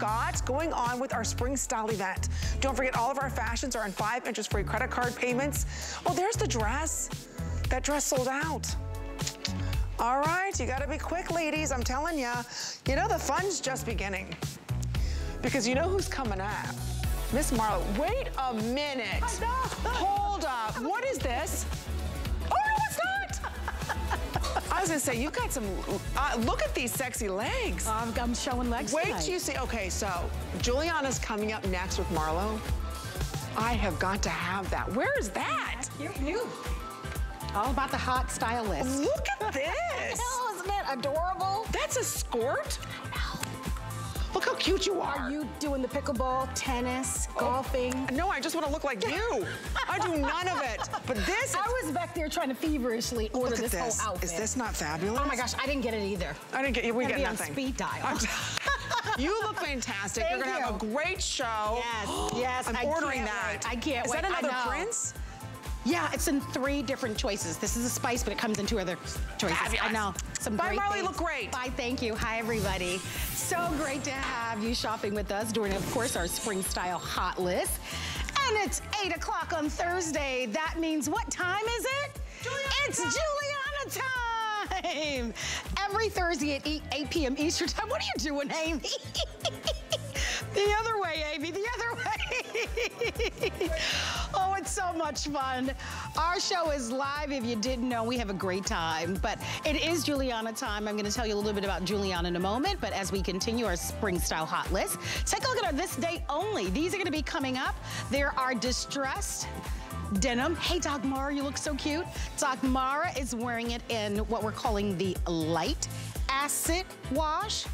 got going on with our spring style event. Don't forget all of our fashions are on five interest free credit card payments. Oh, there's the dress. That dress sold out. All right, you gotta be quick, ladies. I'm telling ya. You know, the fun's just beginning. Because you know who's coming up? Miss Marlo. Wait a minute. Hold up. What is this? I was gonna say, you've got some, uh, look at these sexy legs. I'm, I'm showing legs Wait tonight. till you see, okay, so Giuliana's coming up next with Marlo. I have got to have that. Where is that? You're new. All about the hot stylist. Look at this. Hell, isn't that adorable? That's a skirt? Look how cute you are. Are you doing the pickleball, tennis, oh. golfing? No, I just want to look like you. I do none of it. But this, I was back there trying to feverishly order this, this. whole outfit. Is this not fabulous? Oh my gosh, I didn't get it either. I didn't get, we get nothing. speed dial. You look fantastic. Thank You're gonna have a great show. Yes, yes, I'm ordering that. wait. I can't Is wait. that another prince? Yeah, it's in three different choices. This is a spice, but it comes in two other choices. Fabulous. I know. Some Bye, great Marley, things. look great. Bye, thank you. Hi, everybody. So great to have you shopping with us during, of course, our spring style hot list. And it's 8 o'clock on Thursday. That means what time is it? it's Giuliana time. Every Thursday at 8, 8 p.m. Eastern time. What are you doing, Amy? The other way, Amy, the other way. oh, it's so much fun. Our show is live. If you didn't know, we have a great time. But it is Giuliana time. I'm going to tell you a little bit about Giuliana in a moment. But as we continue our spring style hot list, take a look at our this day only. These are going to be coming up. There are distressed denim. Hey, Dagmara, you look so cute. Dagmara is wearing it in what we're calling the light acid wash.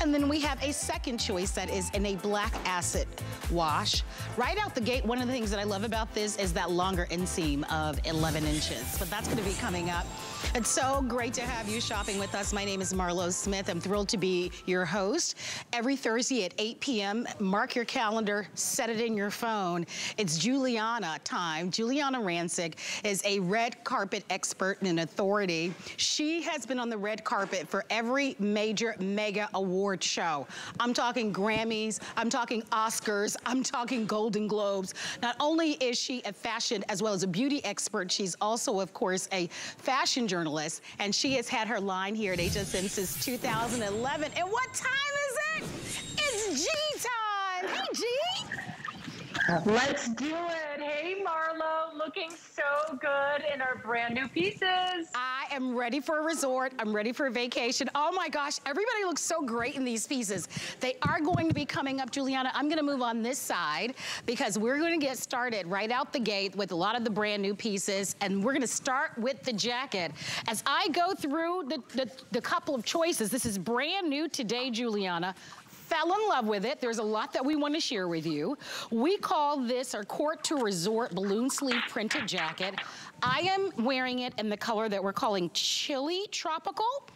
And then we have a second choice that is in a black acid wash. Right out the gate, one of the things that I love about this is that longer inseam of 11 inches. But that's gonna be coming up. It's so great to have you shopping with us. My name is Marlo Smith. I'm thrilled to be your host. Every Thursday at 8 p.m., mark your calendar, set it in your phone. It's Giuliana time. Giuliana Rancic is a red carpet expert and an authority. She has been on the red carpet for every major mega award show. I'm talking Grammys, I'm talking Oscars, I'm talking Golden Globes. Not only is she a fashion as well as a beauty expert, she's also, of course, a fashion journalist, and she has had her line here at HSN since 2011. And what time is it? It's G time. Hey, G. Let's do it. Hey, Marlo, looking so good in our brand new pieces. I am ready for a resort. I'm ready for a vacation. Oh my gosh, everybody looks so great in these pieces. They are going to be coming up, Giuliana. I'm gonna move on this side because we're gonna get started right out the gate with a lot of the brand new pieces and we're gonna start with the jacket. As I go through the, the, the couple of choices, this is brand new today, Giuliana fell in love with it. There's a lot that we want to share with you. We call this our Court to Resort balloon sleeve printed jacket. I am wearing it in the color that we're calling chili tropical.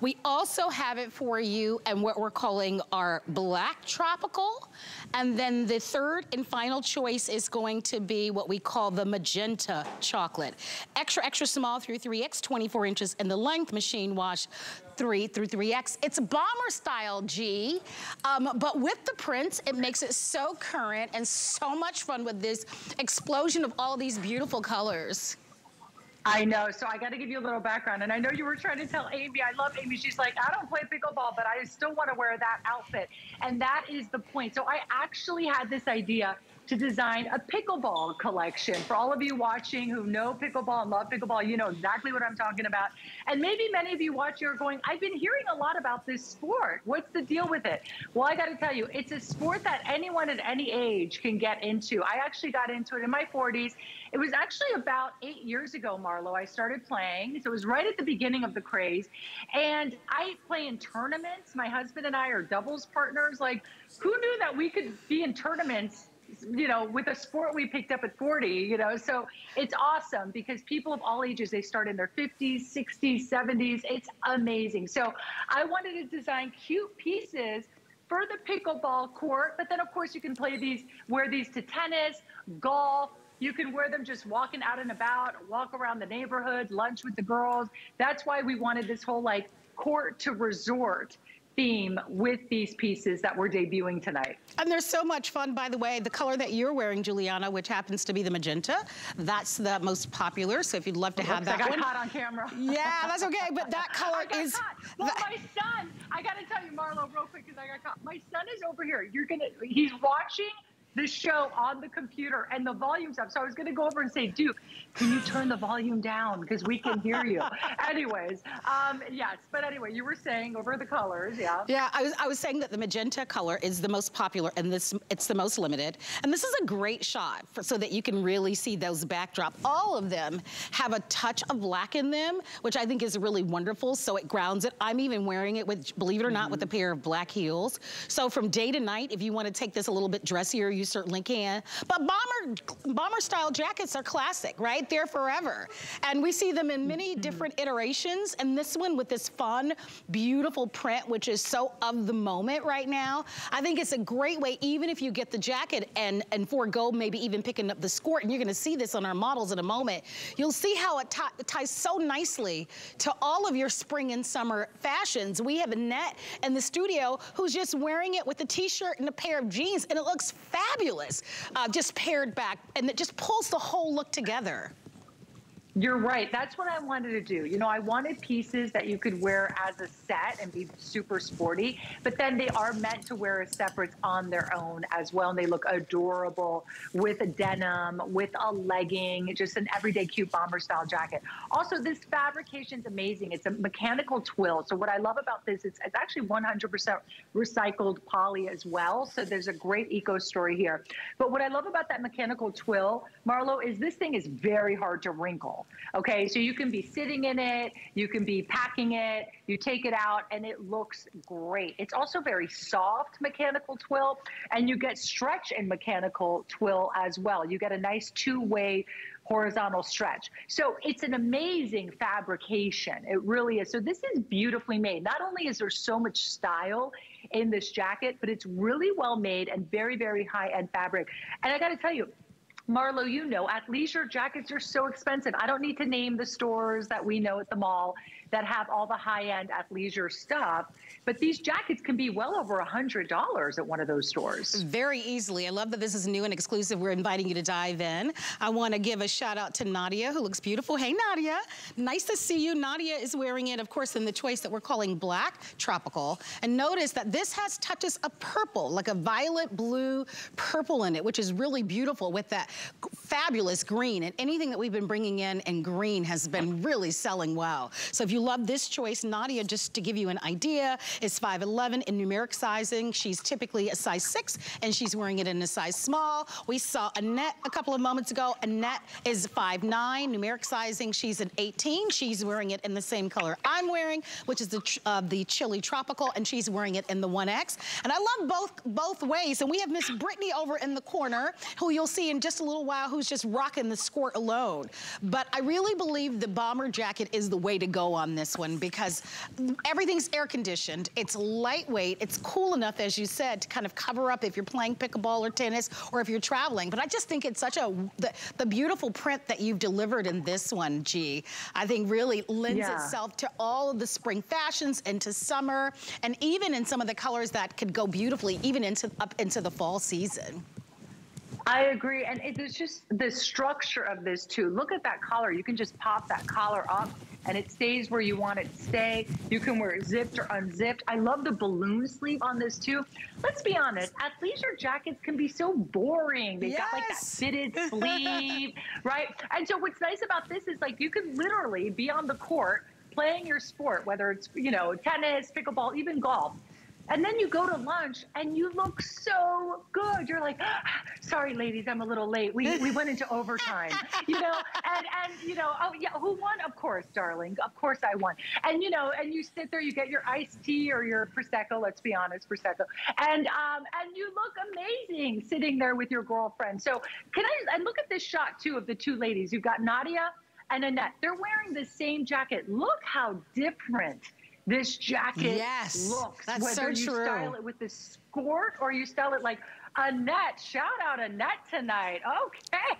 We also have it for you and what we're calling our black tropical. And then the third and final choice is going to be what we call the magenta chocolate. Extra, extra small through 3X, 24 inches in the length, machine wash 3 through 3X. It's a bomber style G, um, but with the prints, it makes it so current and so much fun with this explosion of all these beautiful colors. I know. So I got to give you a little background. And I know you were trying to tell Amy, I love Amy. She's like, I don't play pickleball, but I still want to wear that outfit. And that is the point. So I actually had this idea to design a pickleball collection. For all of you watching who know pickleball and love pickleball, you know exactly what I'm talking about. And maybe many of you watching are going, I've been hearing a lot about this sport. What's the deal with it? Well, I got to tell you, it's a sport that anyone at any age can get into. I actually got into it in my 40s. It was actually about eight years ago, Marlo, I started playing. So it was right at the beginning of the craze. And I play in tournaments. My husband and I are doubles partners. Like, who knew that we could be in tournaments you know, with a sport we picked up at 40, you know, so it's awesome because people of all ages, they start in their 50s, 60s, 70s. It's amazing. So I wanted to design cute pieces for the pickleball court, but then of course you can play these, wear these to tennis, golf, you can wear them just walking out and about, walk around the neighborhood, lunch with the girls. That's why we wanted this whole like court to resort theme with these pieces that we're debuting tonight. And they're so much fun, by the way. The color that you're wearing, Giuliana, which happens to be the magenta, that's the most popular. So if you'd love to have that one, I got caught on camera. Yeah, that's okay. But that color is. Caught. Well, my son, I got to tell you, Marlo, real quick, because I got caught. My son is over here. You're gonna. He's watching the show on the computer and the volume's up. So I was going to go over and say, Duke, can you turn the volume down because we can hear you. Anyways, um, yes. But anyway, you were saying over the colors, yeah. Yeah, I was, I was saying that the magenta color is the most popular and this it's the most limited. And this is a great shot for, so that you can really see those backdrop. All of them have a touch of black in them, which I think is really wonderful. So it grounds it. I'm even wearing it with, believe it or not, mm -hmm. with a mm-hmm. pair of black heels. So from day to night, if you want to take this a little bit dressier, you certainly can. But bomber, bomber style jackets are classic, right? They're forever. And we see them in many mm-hmm. different iterations. And this one with this fun, beautiful print, which is so of the moment right now. I think it's a great way, even if you get the jacket and, and forego maybe even picking up the skirt, and you're gonna see this on our models in a moment, you'll see how it ties so nicely to all of your spring and summer fashions. We have Annette in the studio who's just wearing it with a t-shirt and a pair of jeans, and it looks fabulous, uh, just paired back, and it just pulls the whole look together. You're right. That's what I wanted to do. You know, I wanted pieces that you could wear as a set and be super sporty, but then they are meant to wear as separates on their own as well. And they look adorable with a denim, with a legging, just an everyday cute bomber style jacket. Also, this fabrication is amazing. It's a mechanical twill. So what I love about this, it's, it's actually 100% recycled poly as well. So there's a great eco story here. But what I love about that mechanical twill, Marlo, is this thing is very hard to wrinkle. Okay, so you can be sitting in it, you can be packing it, you take it out, and it looks great. It's also very soft mechanical twill, and you get stretch in mechanical twill as well. You get a nice two-way horizontal stretch. So it's an amazing fabrication. It really is. So this is beautifully made. Not only is there so much style in this jacket, but it's really well made and very, very high-end fabric. And I got to tell you, Marlo, you know, athleisure jackets are so expensive. I don't need to name the stores that we know at the mall that have all the high-end athleisure stuff. But these jackets can be well over a $100 at one of those stores. Very easily. I love that this is new and exclusive. We're inviting you to dive in. I want to give a shout out to Nadia, who looks beautiful. Hey, Nadia. Nice to see you. Nadia is wearing it, of course, in the choice that we're calling black tropical. And notice that this has touches of purple, like a violet blue purple in it, which is really beautiful with that fabulous green. And anything that we've been bringing in in green has been really selling well. So if you love this choice, Nadia, just to give you an idea, is 5'11 in numeric sizing. She's typically a size six and she's wearing it in a size small. We saw Annette a couple of moments ago. Annette is 5'9 numeric sizing. She's an 18. She's wearing it in the same color I'm wearing, which is the, uh, the chili tropical, and she's wearing it in the 1X. And I love both, both ways. And we have Miss Brittany over in the corner, who you'll see in just a little while, who's just rocking the skirt alone. But I really believe the bomber jacket is the way to go on this one because everything's air conditioned. It's lightweight. It's cool enough, as you said, to kind of cover up if you're playing pickleball or tennis or if you're traveling. But I just think it's such a, the, the beautiful print that you've delivered in this one, G, I think really lends yeah. itself to all of the spring fashions into summer and even in some of the colors that could go beautifully even into up into the fall season. I agree. And it's just the structure of this too. Look at that collar. You can just pop that collar up and it stays where you want it to stay. You can wear it zipped or unzipped. I love the balloon sleeve on this too. Let's be honest, athleisure jackets can be so boring. They've yes. got like that fitted sleeve, right? And so what's nice about this is like you can literally be on the court playing your sport, whether it's, you know, tennis, pickleball, even golf and then you go to lunch and you look so good. You're like, ah, sorry, ladies, I'm a little late. We, we went into overtime, you know, and, and, you know, oh yeah, who won? Of course, darling. Of course I won. And, you know, and you sit there, you get your iced tea or your Prosecco, let's be honest, Prosecco. And, um, and you look amazing sitting there with your girlfriend. So can I, and look at this shot too of the two ladies. You've got Nadia and Annette. They're wearing the same jacket. Look how different this jacket yes, looks. That's whether so you true. style it with the skirt or you style it like Annette, shout out Annette tonight. Okay,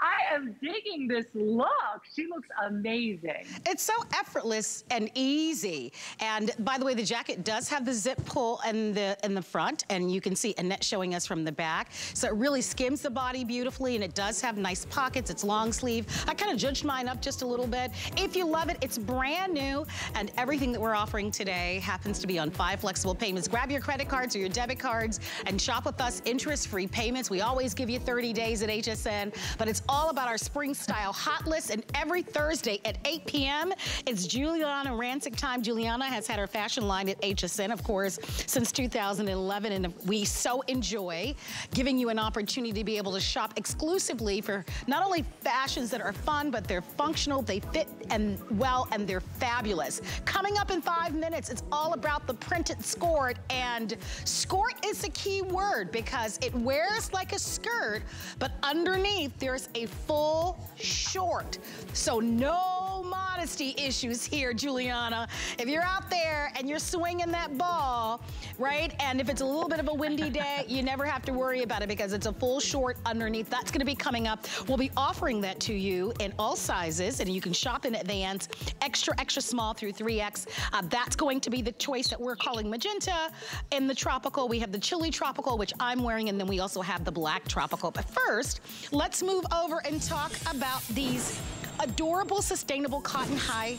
I am digging this look. She looks amazing. It's so effortless and easy. And by the way, the jacket does have the zip pull in the in the front, and you can see Annette showing us from the back. So it really skims the body beautifully, and it does have nice pockets. It's long sleeve. I kind of judged mine up just a little bit. If you love it, it's brand new, and everything that we're offering today happens to be on five flexible payments. Grab your credit cards or your debit cards and shop with us interest-free payments. We always give you 30 days at HSN, but it's all about our spring style hot list. And every Thursday at 8 p.m., it's Giuliana Rancic time. Giuliana has had her fashion line at HSN, of course, since 2011. And we so enjoy giving you an opportunity to be able to shop exclusively for not only fashions that are fun, but they're functional, they fit and well, and they're fabulous. Coming up in five minutes, it's all about the printed skirt. And skirt is a key word because it wears like a skirt, but underneath there's a full short. So no modesty issues here, Giuliana. If you're out there and you're swinging that ball, right? And if it's a little bit of a windy day, you never have to worry about it because it's a full short underneath. That's gonna be coming up. We'll be offering that to you in all sizes and you can shop in advance, extra, extra small through 3X. Uh, that's going to be the choice that we're calling magenta. In the tropical, we have the chili tropical, which I'm wearing, and then we also have the black tropical. But first, let's move over and talk about these adorable sustainable cotton high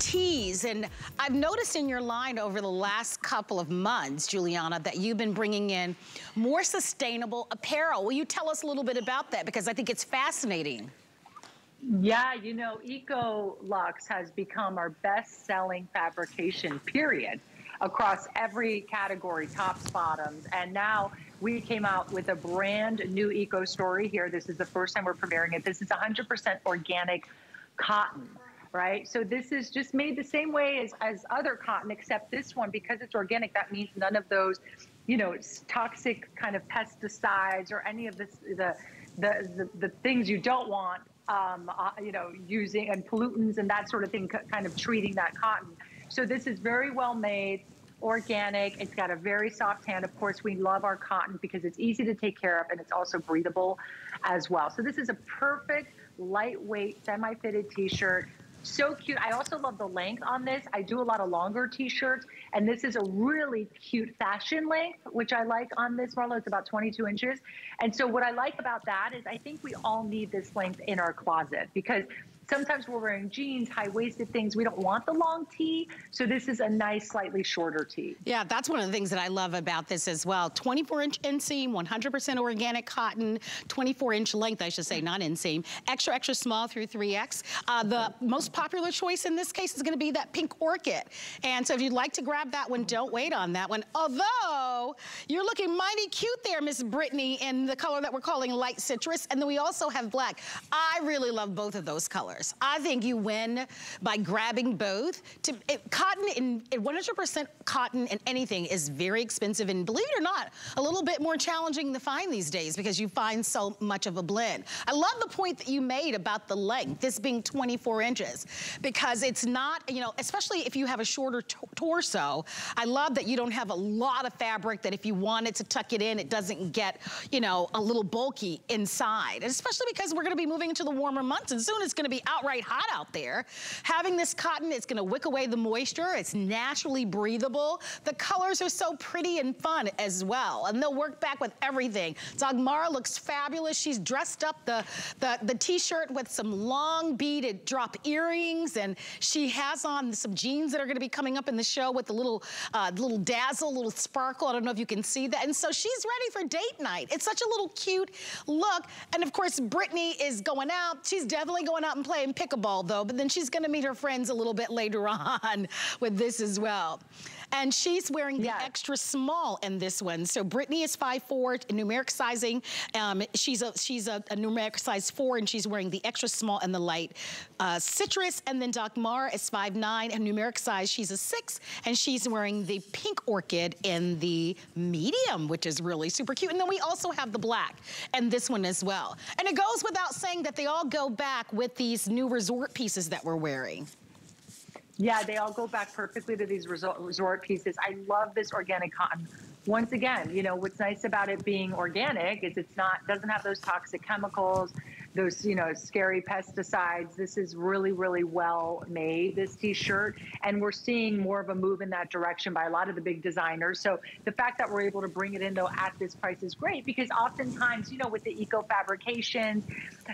tees. And I've noticed in your line over the last couple of months, Giuliana, that you've been bringing in more sustainable apparel. Will you tell us a little bit about that? Because I think it's fascinating. Yeah, you know, Eco Lux has become our best selling fabrication, period, across every category, tops, bottoms. And now we came out with a brand new eco story here. This is the first time we're premiering it. This is 100% organic cotton right? So this is just made the same way as, as other cotton, except this one, because it's organic, that means none of those, you know, toxic kind of pesticides or any of this, the, the, the, the things you don't want, um, uh, you know, using and pollutants and that sort of thing, kind of treating that cotton. So this is very well made organic. It's got a very soft hand. Of course, we love our cotton because it's easy to take care of and it's also breathable as well. So this is a perfect lightweight semi-fitted t-shirt. So cute. I also love the length on this. I do a lot of longer t-shirts and this is a really cute fashion length, which I like on this Marlo. It's about 22 inches. And so what I like about that is I think we all need this length in our closet because Sometimes we're wearing jeans, high-waisted things. We don't want the long tee, so this is a nice, slightly shorter tee. Yeah, that's one of the things that I love about this as well. 24-inch inseam, 100% organic cotton, 24-inch length, I should say, not inseam. Extra, extra small through 3X. Uh, the most popular choice in this case is gonna be that pink orchid. And so if you'd like to grab that one, don't wait on that one. Although, you're looking mighty cute there, Miss Brittany, in the color that we're calling light citrus. And then we also have black. I really love both of those colors. I think you win by grabbing both. To, it, cotton, in 100% cotton in anything is very expensive and believe it or not, a little bit more challenging to find these days because you find so much of a blend. I love the point that you made about the length, this being 24 inches, because it's not, you know, especially if you have a shorter torso, I love that you don't have a lot of fabric that if you wanted to tuck it in, it doesn't get, you know, a little bulky inside. And especially because we're gonna be moving into the warmer months and soon it's gonna be outright hot out there. Having this cotton, it's gonna wick away the moisture. It's naturally breathable. The colors are so pretty and fun as well. And they'll work back with everything. Dagmara looks fabulous. She's dressed up the, the, the t-shirt with some long beaded drop earrings. And she has on some jeans that are gonna be coming up in the show with the little, uh, little dazzle, little sparkle. I don't know if you can see that. And so she's ready for date night. It's such a little cute look. And of course, Brittany is going out. She's definitely going out and playing pickleball though, but then she's gonna meet her friends a little bit later on with this as well. And she's wearing the extra small in this one. So Brittany is 5'4", numeric sizing. Um, she's a she's a, a, numeric size 4, and she's wearing the extra small and the light uh, citrus. And then Dagmar is 5'9", and numeric size, she's a 6, and she's wearing the pink orchid in the medium, which is really super cute. And then we also have the black, and this one as well. And it goes without saying that they all go back with these new resort pieces that we're wearing. Yeah, they all go back perfectly to these resort, resort pieces. I love this organic cotton once again, you know, what's nice about it being organic is it's not, doesn't have those toxic chemicals, those, you know, scary pesticides. This is really, really well made, this t-shirt. And we're seeing more of a move in that direction by a lot of the big designers. So the fact that we're able to bring it in though at this price is great because oftentimes, you know, with the eco fabrications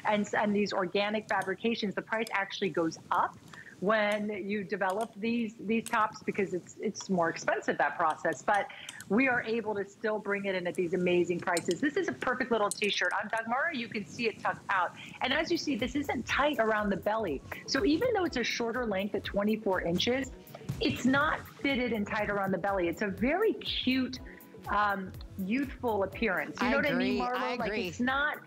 and, and these organic fabrications, the price actually goes up when you develop these these tops because it's it's more expensive that process but we are able to still bring it in at these amazing prices. This is a perfect little t-shirt. On Dagmara you can see it tucked out. And as you see this isn't tight around the belly. So even though it's a shorter length at 24 inches it's not fitted and tight around the belly. It's a very cute um, youthful appearance. You I know agree. what I mean Marlo? I like agree. it's not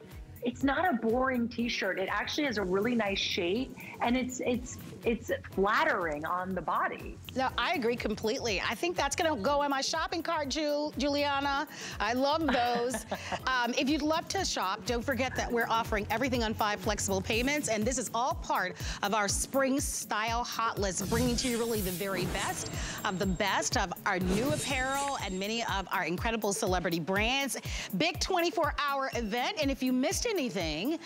it's not a boring t-shirt. It actually has a really nice shape and it's it's it's flattering on the body. No, I agree completely. I think that's gonna go in my shopping cart, Jul Giuliana. I love those. um, if you'd love to shop, don't forget that we're offering everything on five flexible payments, and this is all part of our spring style hot list, bringing to you really the very best of the best of our new apparel and many of our incredible celebrity brands. Big 24-hour event, and if you missed anything,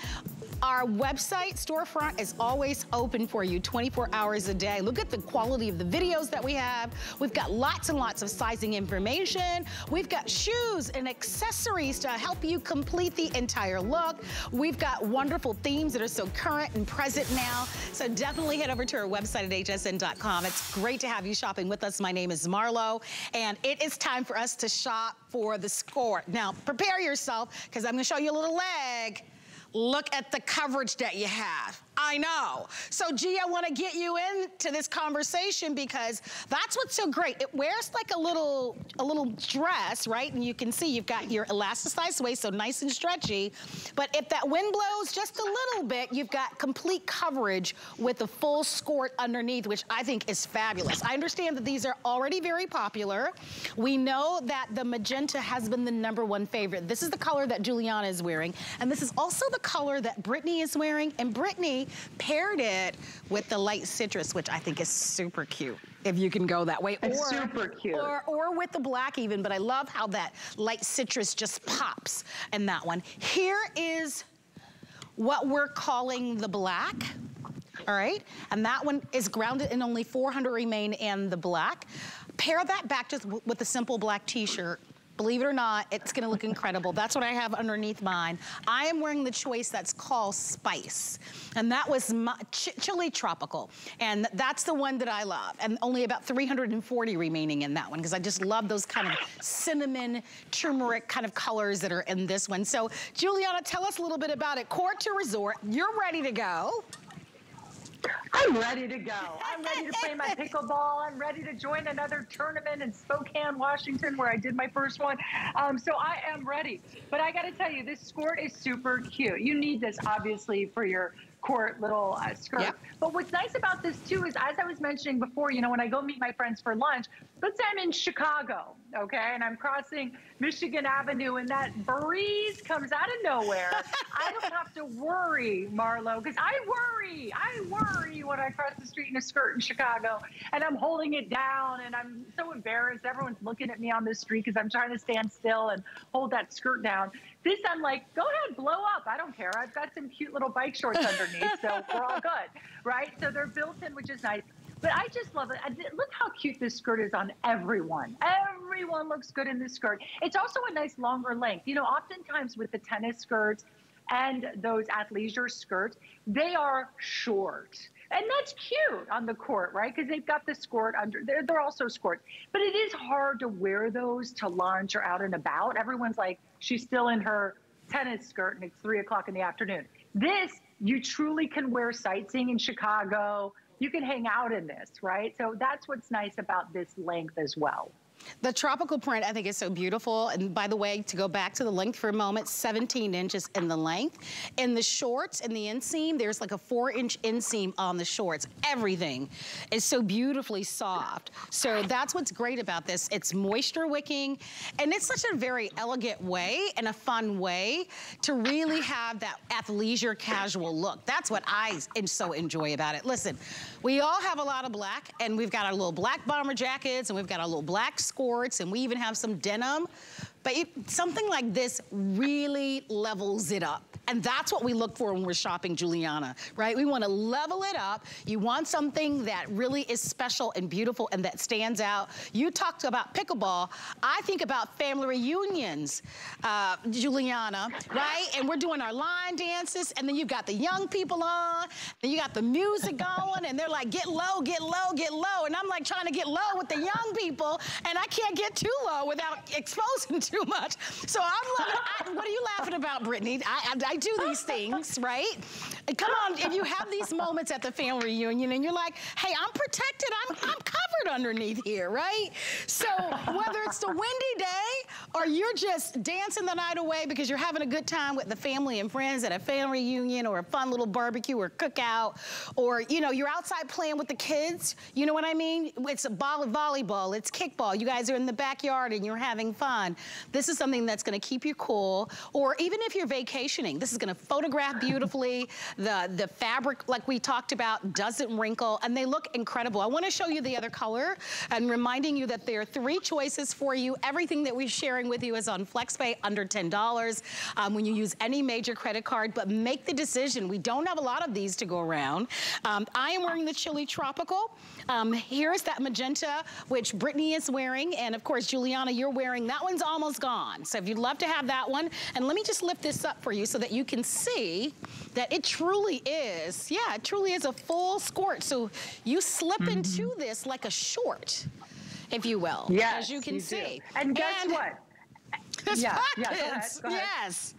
our website storefront is always open for you 24 hours a day. Look at the quality of the videos that we have. We've got lots and lots of sizing information. We've got shoes and accessories to help you complete the entire look. We've got wonderful themes that are so current and present now. So definitely head over to our website at hsn.com. It's great to have you shopping with us. My name is Marlo, and it is time for us to shop for the score. Now, prepare yourself, because I'm gonna show you a little leg. Look at the coverage that you have. I know. So G, I wanna get you into this conversation because that's what's so great. It wears like a little, a little dress, right? And you can see you've got your elasticized waist, so nice and stretchy. But if that wind blows just a little bit, you've got complete coverage with the full skirt underneath, which I think is fabulous. I understand that these are already very popular. We know that the magenta has been the number one favorite. This is the color that Giuliana is wearing. And this is also the color that Brittany is wearing. And Brittany paired it with the light citrus, which I think is super cute. If you can go that way. It's super cute. Or, or with the black even, but I love how that light citrus just pops in that one. Here is what we're calling the black. All right, and that one is grounded in only 400 remain in the black. Pair that back just with a simple black t-shirt. Believe it or not, it's gonna look incredible. That's what I have underneath mine. I am wearing the choice that's called Spice. And that was my, ch Chili Tropical. And that's the one that I love. And only about 340 remaining in that one because I just love those kind of cinnamon, turmeric kind of colors that are in this one. So Giuliana, tell us a little bit about it. Court to Resort, you're ready to go. I'm ready to go. I'm ready to play my pickleball. I'm ready to join another tournament in Spokane, Washington, where I did my first one. Um, so I am ready. But I got to tell you, this skirt is super cute. You need this, obviously, for your court little uh, skirt. Yep. But what's nice about this, too, is as I was mentioning before, you know, when I go meet my friends for lunch, let's say I'm in Chicago, okay, and I'm crossing Michigan Avenue and that breeze comes out of nowhere. I don't have to worry, Marlo, because I worry. I worry when I cross the street in a skirt in Chicago and I'm holding it down and I'm so embarrassed. Everyone's looking at me on the street because I'm trying to stand still and hold that skirt down. This, I'm like, go ahead, blow up. I don't care. I've got some cute little bike shorts underneath, so we're all good, right? So they're built in, which is nice. But I just love it. Look how cute this skirt is on everyone. Everyone looks good in this skirt. It's also a nice longer length. You know, oftentimes with the tennis skirts and those athleisure skirts, they are short. And that's cute on the court, right? Because they've got the skirt under, they're, they're also skirts. But it is hard to wear those to lunch or out and about. Everyone's like, she's still in her tennis skirt and it's three o'clock in the afternoon. This, you truly can wear sightseeing in Chicago. You can hang out in this, right? So that's what's nice about this length as well. The tropical print I think is so beautiful. And by the way, to go back to the length for a moment, 17 inches in the length. In the shorts, in the inseam, there's like a four inch inseam on the shorts. Everything is so beautifully soft. So that's what's great about this. It's moisture wicking and it's such a very elegant way and a fun way to really have that athleisure casual look. That's what I so enjoy about it. Listen, we all have a lot of black and we've got our little black bomber jackets and we've got our little black skirts and we even have some denim. But it, something like this really levels it up. And that's what we look for when we're shopping Giuliana, right? We wanna level it up. You want something that really is special and beautiful and that stands out. You talked about pickleball. I think about family reunions, uh, Giuliana, right? And we're doing our line dances and then you've got the young people on, then you got the music going and they're like, get low, get low, get low. And I'm like trying to get low with the young people and I can't get too low without exposing too much. So I'm loving, I, what are you laughing about, Brittany? I, I do these things, right? Come on, if you have these moments at the family reunion and you're like, hey, I'm protected, I'm, I'm covered underneath here, right? So whether it's the windy day or you're just dancing the night away because you're having a good time with the family and friends at a family reunion or a fun little barbecue or cookout, or you know, you're outside playing with the kids, you know what I mean? It's a ball of volleyball, it's kickball, you guys are in the backyard and you're having fun. This is something that's gonna keep you cool, or even if you're vacationing, this is gonna photograph beautifully. The, the fabric, like we talked about, doesn't wrinkle, and they look incredible. I wanna show you the other color and reminding you that there are three choices for you. Everything that we're sharing with you is on FlexPay under $10 um, when you use any major credit card, but make the decision. We don't have a lot of these to go around. Um, I am wearing the Chili Tropical. Um, here's that magenta, which Brittany is wearing, and of course, Giuliana, you're wearing. That one's almost gone. So if you'd love to have that one, and let me just lift this up for you so that you can see that it truly is, yeah, it truly is a full skirt. So you slip mm -hmm. into this like a short, if you will, yes, as you can you see. Do. And guess and what? There's yeah, pockets. Yeah, go ahead, go ahead. Yes.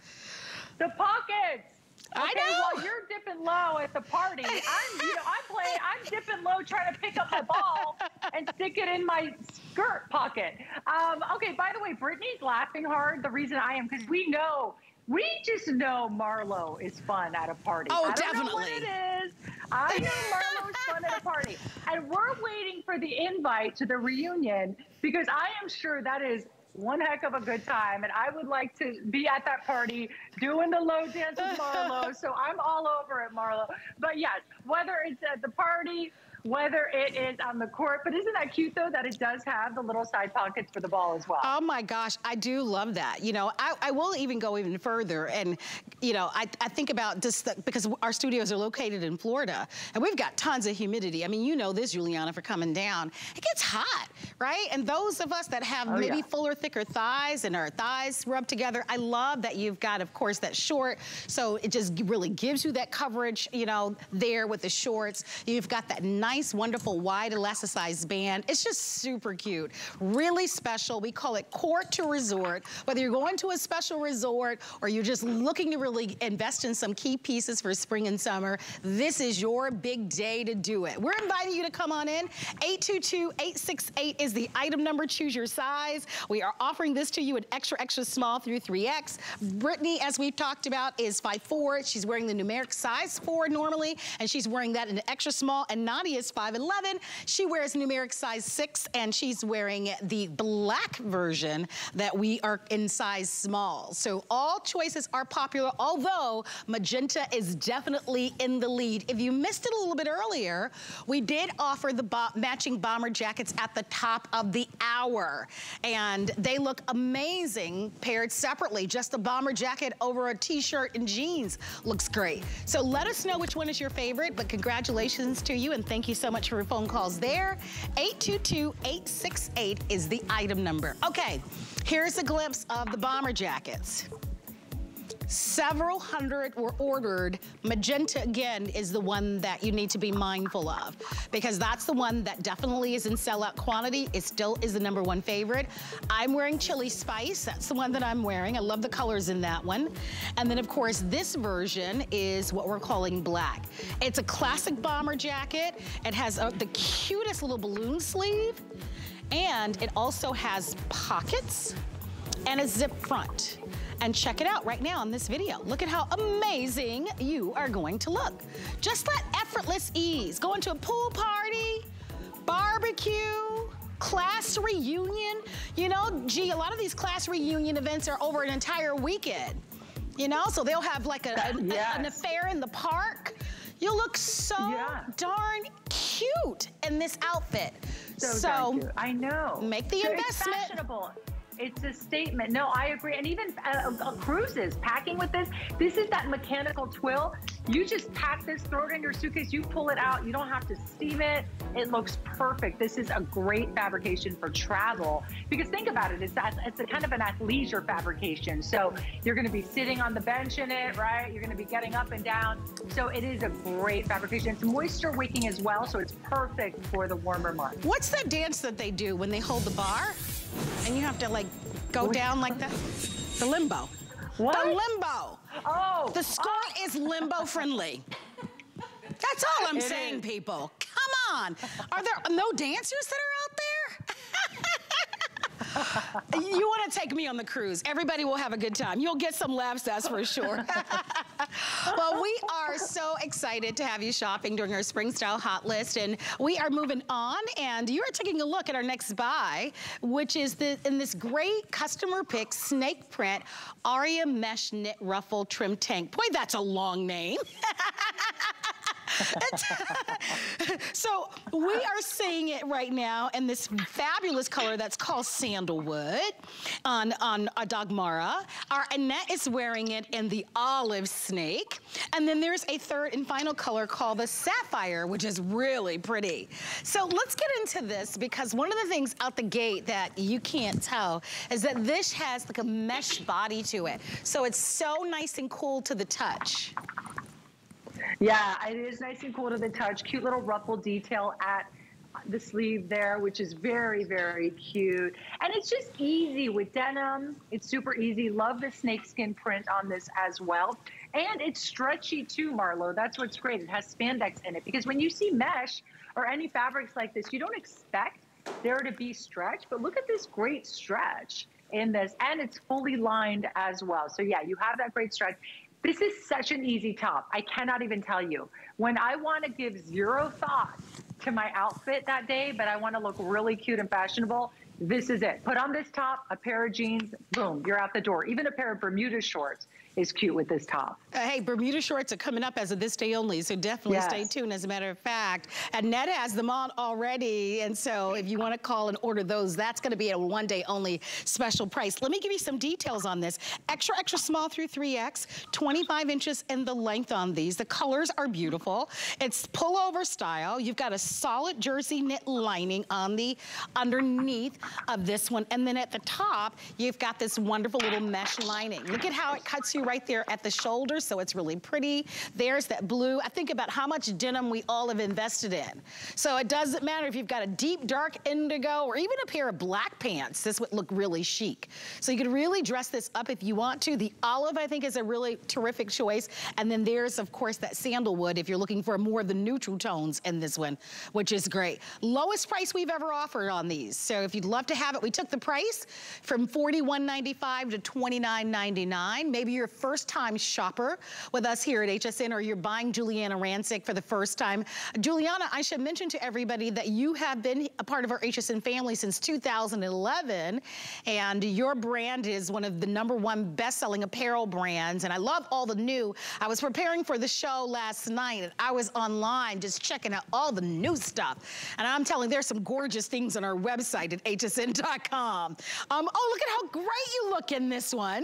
The pockets. Okay, I know. While you're dipping low at the party, I'm, you know, I'm playing, I'm dipping low trying to pick up the ball and stick it in my skirt pocket. Um, okay, by the way, Brittany's laughing hard. The reason I am, because we know we just know Marlo is fun at a party. Oh, I definitely. know what it is. I know Marlo's fun at a party. And we're waiting for the invite to the reunion because I am sure that is one heck of a good time. And I would like to be at that party doing the low dance with Marlo. so I'm all over it, Marlo. But yes, whether it's at the party whether it is on the court. But isn't that cute, though, that it does have the little side pockets for the ball as well? Oh, my gosh. I do love that. You know, I, I will even go even further. And, you know, I, I think about just the, because our studios are located in Florida, and we've got tons of humidity. I mean, you know this, Giuliana, for coming down. It gets hot, right? And those of us that have oh, maybe yeah. fuller, thicker thighs and our thighs rub together, I love that you've got, of course, that short. So it just really gives you that coverage, you know, there with the shorts. You've got that nice nice, wonderful wide elasticized band. It's just super cute. Really special. We call it court to resort. Whether you're going to a special resort or you're just looking to really invest in some key pieces for spring and summer, this is your big day to do it. We're inviting you to come on in. 822-868 is the item number. Choose your size. We are offering this to you in extra, extra small through 3X. Brittany, as we've talked about, is 5'4". She's wearing the numeric size 4 normally, and she's wearing that in extra small. And Nadia is is 5'11". She wears numeric size 6, and she's wearing the black version that we are in size small. So all choices are popular, although magenta is definitely in the lead. If you missed it a little bit earlier, we did offer the bo matching bomber jackets at the top of the hour. And they look amazing paired separately. Just a bomber jacket over a t-shirt and jeans looks great. So let us know which one is your favorite, but congratulations to you and thank you so much for your phone calls there. 822-868 is the item number. Okay, here's a glimpse of the bomber jackets. Several hundred were ordered. Magenta, again, is the one that you need to be mindful of because that's the one that definitely is in sellout quantity. It still is the number one favorite. I'm wearing Chili Spice. That's the one that I'm wearing. I love the colors in that one. And then, of course, this version is what we're calling black. It's a classic bomber jacket. It has a, the cutest little balloon sleeve. And it also has pockets and a zip front and check it out right now in this video. Look at how amazing you are going to look. Just that effortless ease. Going to a pool party, barbecue, class reunion. You know, gee, a lot of these class reunion events are over an entire weekend. You know, so they'll have like a, a, yes. an affair in the park You'll look so yeah. darn cute in this outfit. So, so I know. Make the so investment. It's fashionable. It's a statement. No, I agree. And even uh, uh, cruises, packing with this, this is that mechanical twill. You just pack this, throw it in your suitcase, you pull it out. You don't have to steam it. It looks perfect. This is a great fabrication for travel because think about it. It's, it's a kind of an athleisure fabrication. So you're going to be sitting on the bench in it, right? You're going to be getting up and down. So it is a great fabrication. It's moisture wicking as well. So it's perfect for the warmer months. What's that dance that they do when they hold the bar? And you have to like go down like that. The limbo. What? The limbo. Oh. The skirt oh. is limbo friendly. That's all I'm it saying, is. people. Come on. Are there no dancers that are out there? you want to take me on the cruise. Everybody will have a good time. You'll get some laughs, that's for sure. well, we are so excited to have you shopping during our spring style hot list. And we are moving on. And you are taking a look at our next buy, which is the, in this great customer pick snake print Aria mesh knit ruffle trim tank. Boy, that's a long name. so we are seeing it right now in this fabulous color that's called sandalwood on, on uh, a Dagmara. Our Annette is wearing it in the olive snake. And then there's a third and final color called the sapphire, which is really pretty. So let's get into this because one of the things out the gate that you can't tell is that this has like a mesh body to it. So it's so nice and cool to the touch. Yeah, it is nice and cool to the touch. Cute little ruffle detail at the sleeve there, which is very, very cute. And it's just easy with denim. It's super easy. Love the snakeskin print on this as well. And it's stretchy too, Marlo. That's what's great. It has spandex in it because when you see mesh or any fabrics like this, you don't expect there to be stretch, but look at this great stretch in this and it's fully lined as well. So yeah, you have that great stretch. This is such an easy top. I cannot even tell you. When I want to give zero thought to my outfit that day, but I want to look really cute and fashionable, this is it. Put on this top, a pair of jeans, boom, you're out the door. Even a pair of Bermuda shorts is cute with this top. Uh, hey, Bermuda shorts are coming up as of this day only, so definitely yes. stay tuned. As a matter of fact, Annette has them on already, and so if you want to call and order those, that's going to be a one day only special price. Let me give you some details on this. Extra, extra small through 3X, 25 inches in the length on these. The colors are beautiful. It's pullover style. You've got a solid jersey knit lining on the underneath of this one, and then at the top, you've got this wonderful little mesh lining. Look at how it cuts you right there at the shoulder, so it's really pretty. There's that blue. I think about how much denim we all have invested in. So it doesn't matter if you've got a deep, dark indigo or even a pair of black pants. This would look really chic. So you could really dress this up if you want to. The olive, I think, is a really terrific choice. And then there's, of course, that sandalwood if you're looking for more of the neutral tones in this one, which is great. Lowest price we've ever offered on these. So if you'd love to have it, we took the price from $41.95 to $29.99. Maybe you're first time shopper with us here at HSN or you're buying Giuliana Rancic for the first time. Giuliana, I should mention to everybody that you have been a part of our HSN family since 2011 and your brand is one of the number one best-selling apparel brands and I love all the new. I was preparing for the show last night and I was online just checking out all the new stuff and I'm telling there's some gorgeous things on our website at hsn.com. Um, oh, look at how great you look in this one.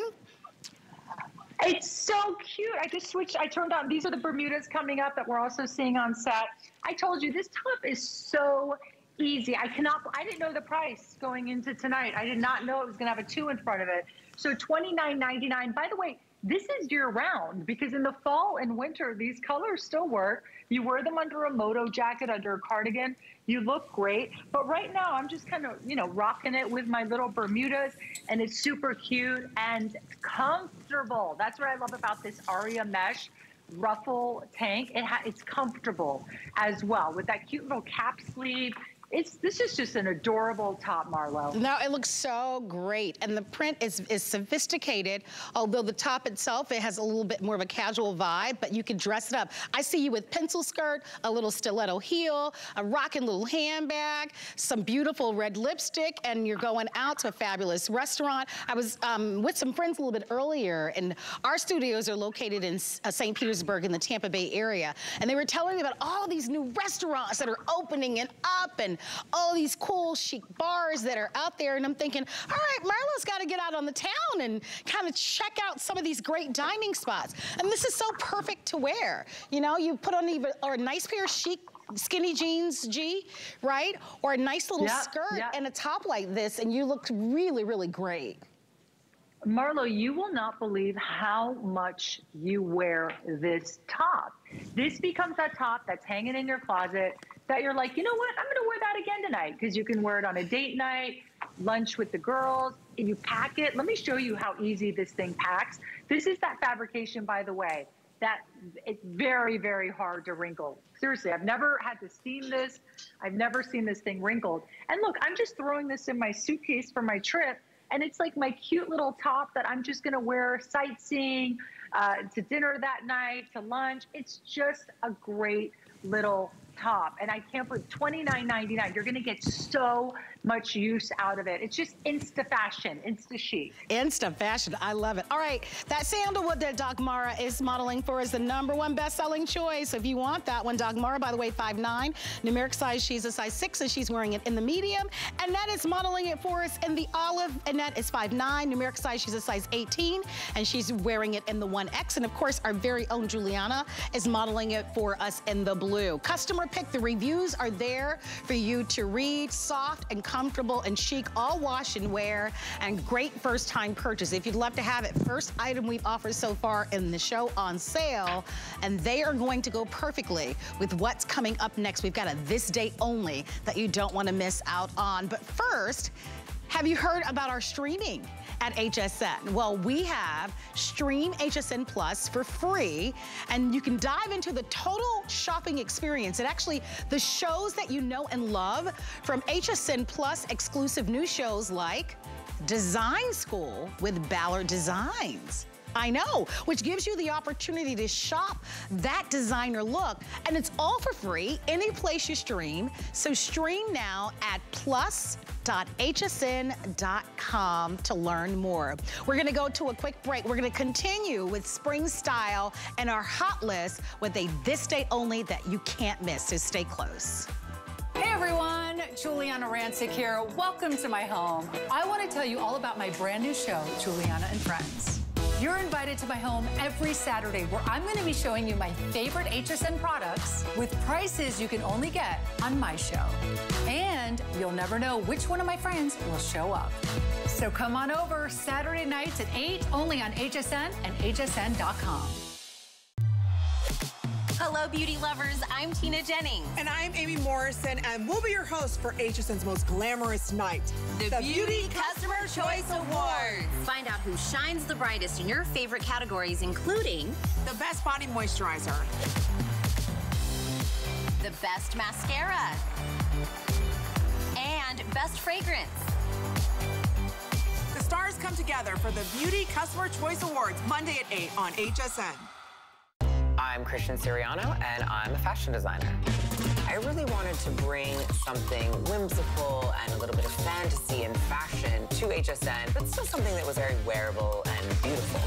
It's so cute. I just switched. I turned on. These are the Bermudas coming up that we're also seeing on set. I told you this top is so easy. I cannot. I didn't know the price going into tonight. I did not know it was going to have a two in front of it. So twenty nine ninety nine. By the way, this is year round because in the fall and winter, these colors still work. You wear them under a moto jacket, under a cardigan. You look great. But right now, I'm just kind of, you know, rocking it with my little Bermudas, and it's super cute and comfortable. That's what I love about this Aria mesh ruffle tank. It it's comfortable as well with that cute little cap sleeve it's this is just an adorable top, Marlo. No, it looks so great. And the print is, is sophisticated, although the top itself, it has a little bit more of a casual vibe, but you can dress it up. I see you with pencil skirt, a little stiletto heel, a rocking little handbag, some beautiful red lipstick, and you're going out to a fabulous restaurant. I was um, with some friends a little bit earlier, and our studios are located in uh, St. Petersburg in the Tampa Bay area, and they were telling me about all these new restaurants that are opening and up, and all these cool chic bars that are out there. And I'm thinking, all right, Marlo's got to get out on the town and kind of check out some of these great dining spots. And this is so perfect to wear. You know, you put on even or a nice pair of chic skinny jeans, G, right? Or a nice little yeah, skirt yeah. and a top like this, and you look really, really great. Marlo, you will not believe how much you wear this top. This becomes that top that's hanging in your closet that you're like, you know what, I'm gonna wear that again tonight because you can wear it on a date night, lunch with the girls, and you pack it. Let me show you how easy this thing packs. This is that fabrication, by the way, that it's very, very hard to wrinkle. Seriously, I've never had to steam this. I've never seen this thing wrinkled. And look, I'm just throwing this in my suitcase for my trip. And it's like my cute little top that I'm just gonna wear sightseeing, uh, to dinner that night, to lunch. It's just a great little top. And I can't put $29.99. You're going to get so much use out of it. It's just insta fashion, insta chic. Insta fashion. I love it. All right. That sandalwood that Doc Dagmara is modeling for is the number one best-selling choice. If you want that one, Doc Dagmara, by the way, 5'9". Numeric size, she's a size 6, and she's wearing it in the medium. Annette is modeling it for us in the olive. Annette is 5'9". Numeric size, she's a size 18, and she's wearing it in the 1X. And, of course, our very own Giuliana is modeling it for us in the blue. Customer pick. The reviews are there for you to read. Soft and comfortable and chic, all wash and wear, and great first time purchase. If you'd love to have it, first item we've offered so far in the show on sale, and they are going to go perfectly with what's coming up next. We've got a this day only that you don't want to miss out on. But first, have you heard about our streaming? at HSN? Well, we have Stream HSN Plus for free, and you can dive into the total shopping experience. And actually, the shows that you know and love from HSN Plus exclusive new shows like Design School with Ballard Designs. I know, which gives you the opportunity to shop that designer look. And it's all for free, any place you stream. So stream now at plus.hsn.com to learn more. We're gonna go to a quick break. We're gonna continue with spring style and our hot list with a this day only that you can't miss, so stay close. Hey everyone, Giuliana Rancic here. Welcome to my home. I want to tell you all about my brand new show, Giuliana and Friends. You're invited to my home every Saturday where I'm going to be showing you my favorite HSN products with prices you can only get on my show. And you'll never know which one of my friends will show up. So come on over Saturday nights at 8 only on HSN and hsn.com. Hello, beauty lovers. I'm Tina Jennings. And I'm Amy Morrison, and we'll be your hosts for HSN's most glamorous night, the, the Beauty, beauty, Customer, Customer Choice Awards. Find out who shines the brightest in your favorite categories, including the best body moisturizer, the best mascara, and best fragrance. The stars come together for the Beauty Customer Choice Awards Monday at 8 on HSN. I'm Christian Siriano, and I'm a fashion designer. I really wanted to bring something whimsical and a little bit of fantasy and fashion to HSN, but still something that was very wearable and beautiful.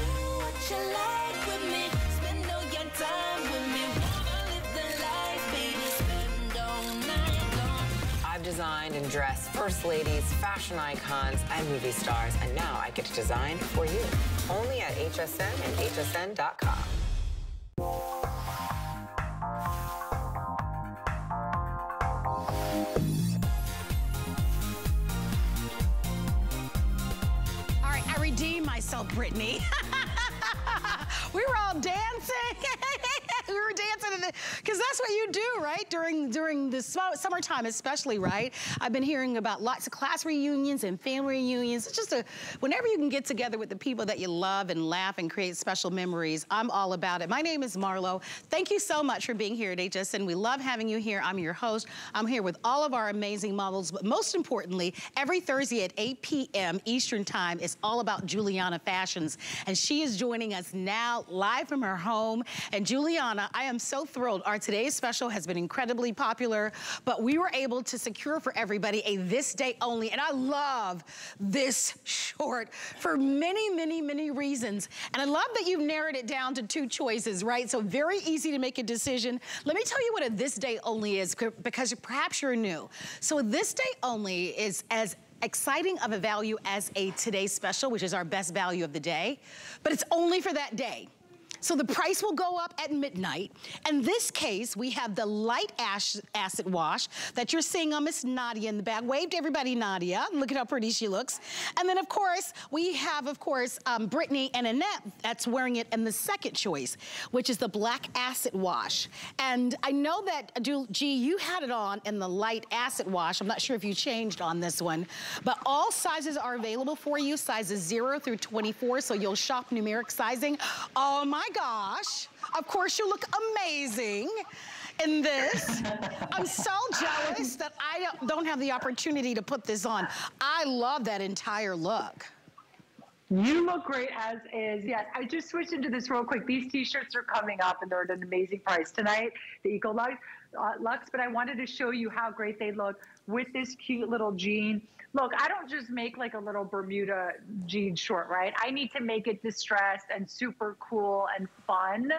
I've designed and dressed first ladies, fashion icons, and movie stars, and now I get to design for you. Only at HSN and hsn.com. All right, I redeem myself, Brittany. because that's what you do, right? During during the summertime, especially, right? I've been hearing about lots of class reunions and family reunions. It's just a whenever you can get together with the people that you love and laugh and create special memories. I'm all about it. My name is Marlo. Thank you so much for being here at HSN. We love having you here. I'm your host. I'm here with all of our amazing models, but most importantly, every Thursday at 8 p.m. Eastern Time is all about Giuliana Fashions, and she is joining us now live from her home. And Giuliana, I am so thrilled. Our today's special has been incredibly popular, but we were able to secure for everybody a this day only, and I love this short for many, many, many reasons. And I love that you've narrowed it down to two choices, right? So very easy to make a decision. Let me tell you what a this day only is, because perhaps you're new. So this day only is as exciting of a value as a today's special, which is our best value of the day, but it's only for that day. So the price will go up at midnight. In this case, we have the light ash acid wash that you're seeing on Miss Nadia in the back. Wave to everybody, Nadia. Look at how pretty she looks. And then, of course, we have, of course, um, Brittany and Annette that's wearing it in the second choice, which is the black acid wash. And I know that, G, you had it on in the light acid wash. I'm not sure if you changed on this one, but all sizes are available for you, sizes 0 through 24, so you'll shop numeric sizing. Oh, my my gosh. Of course, you look amazing in this. I'm so jealous that I don't have the opportunity to put this on. I love that entire look. You look great as is. Yes, I just switched into this real quick. These t-shirts are coming up and they're at an amazing price tonight, the Eco uh, Uh, Lux, but I wanted to show you how great they look with this cute little jean look, I don't just make like a little Bermuda jean short, right? I need to make it distressed and super cool and fun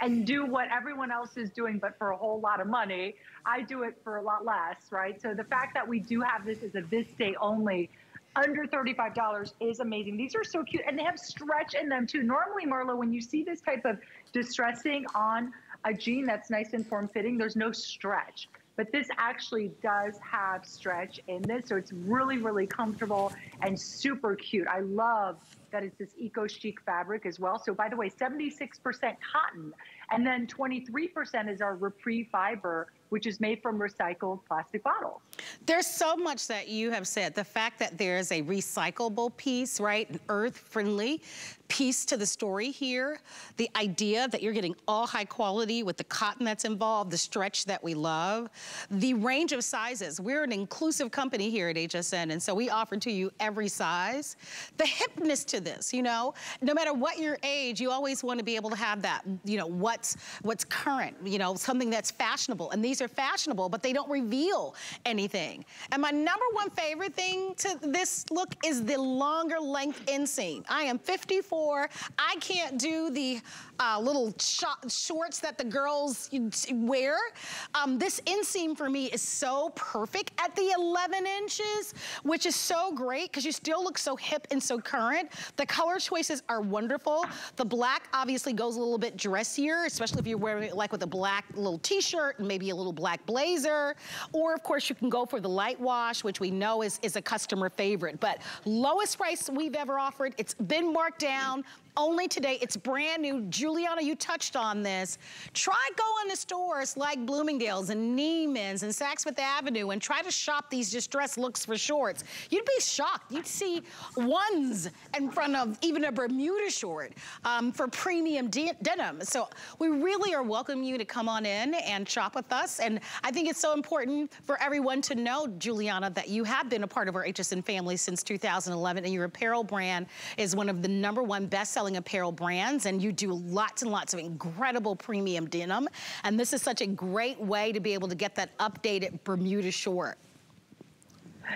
and do what everyone else is doing, but for a whole lot of money. I do it for a lot less, right? So the fact that we do have this as a this day only under $35 is amazing. These are so cute and they have stretch in them too. Normally, Marlo, when you see this type of distressing on a jean that's nice and form fitting, there's no stretch but this actually does have stretch in this. So it's really, really comfortable and super cute. I love that it's this eco chic fabric as well. So by the way, 76% cotton and then 23% is our Repreve fiber, which is made from recycled plastic bottles. There's so much that you have said. The fact that there's a recyclable piece, right, an earth-friendly piece to the story here. The idea that you're getting all high quality with the cotton that's involved, the stretch that we love, the range of sizes. We're an inclusive company here at HSN, and so we offer to you every size. The hipness to this, you know, no matter what your age, you always want to be able to have that, you know, what's, what's current, you know, something that's fashionable. And these these are fashionable, but they don't reveal anything. And my number one favorite thing to this look is the longer length inseam. I am 54. I can't do the uh, little shorts that the girls wear. Um, this inseam for me is so perfect at the 11 inches, which is so great because you still look so hip and so current. The color choices are wonderful. The black obviously goes a little bit dressier, especially if you're wearing it like with a black little t-shirt and maybe a little little black blazer. Or of course you can go for the light wash, which we know is, is a customer favorite. But lowest price we've ever offered. It's been marked down only today. It's brand new. Giuliana, you touched on this. Try going to stores like Bloomingdale's and Neiman's and Saks Fifth Avenue and try to shop these distressed looks for shorts. You'd be shocked. You'd see ones in front of even a Bermuda short um, for premium de denim. So we really are welcoming you to come on in and shop with us. And I think it's so important for everyone to know, Giuliana, that you have been a part of our HSN family since 2011 and your apparel brand is one of the number one best-selling selling apparel brands and you do lots and lots of incredible premium denim. And this is such a great way to be able to get that updated Bermuda short.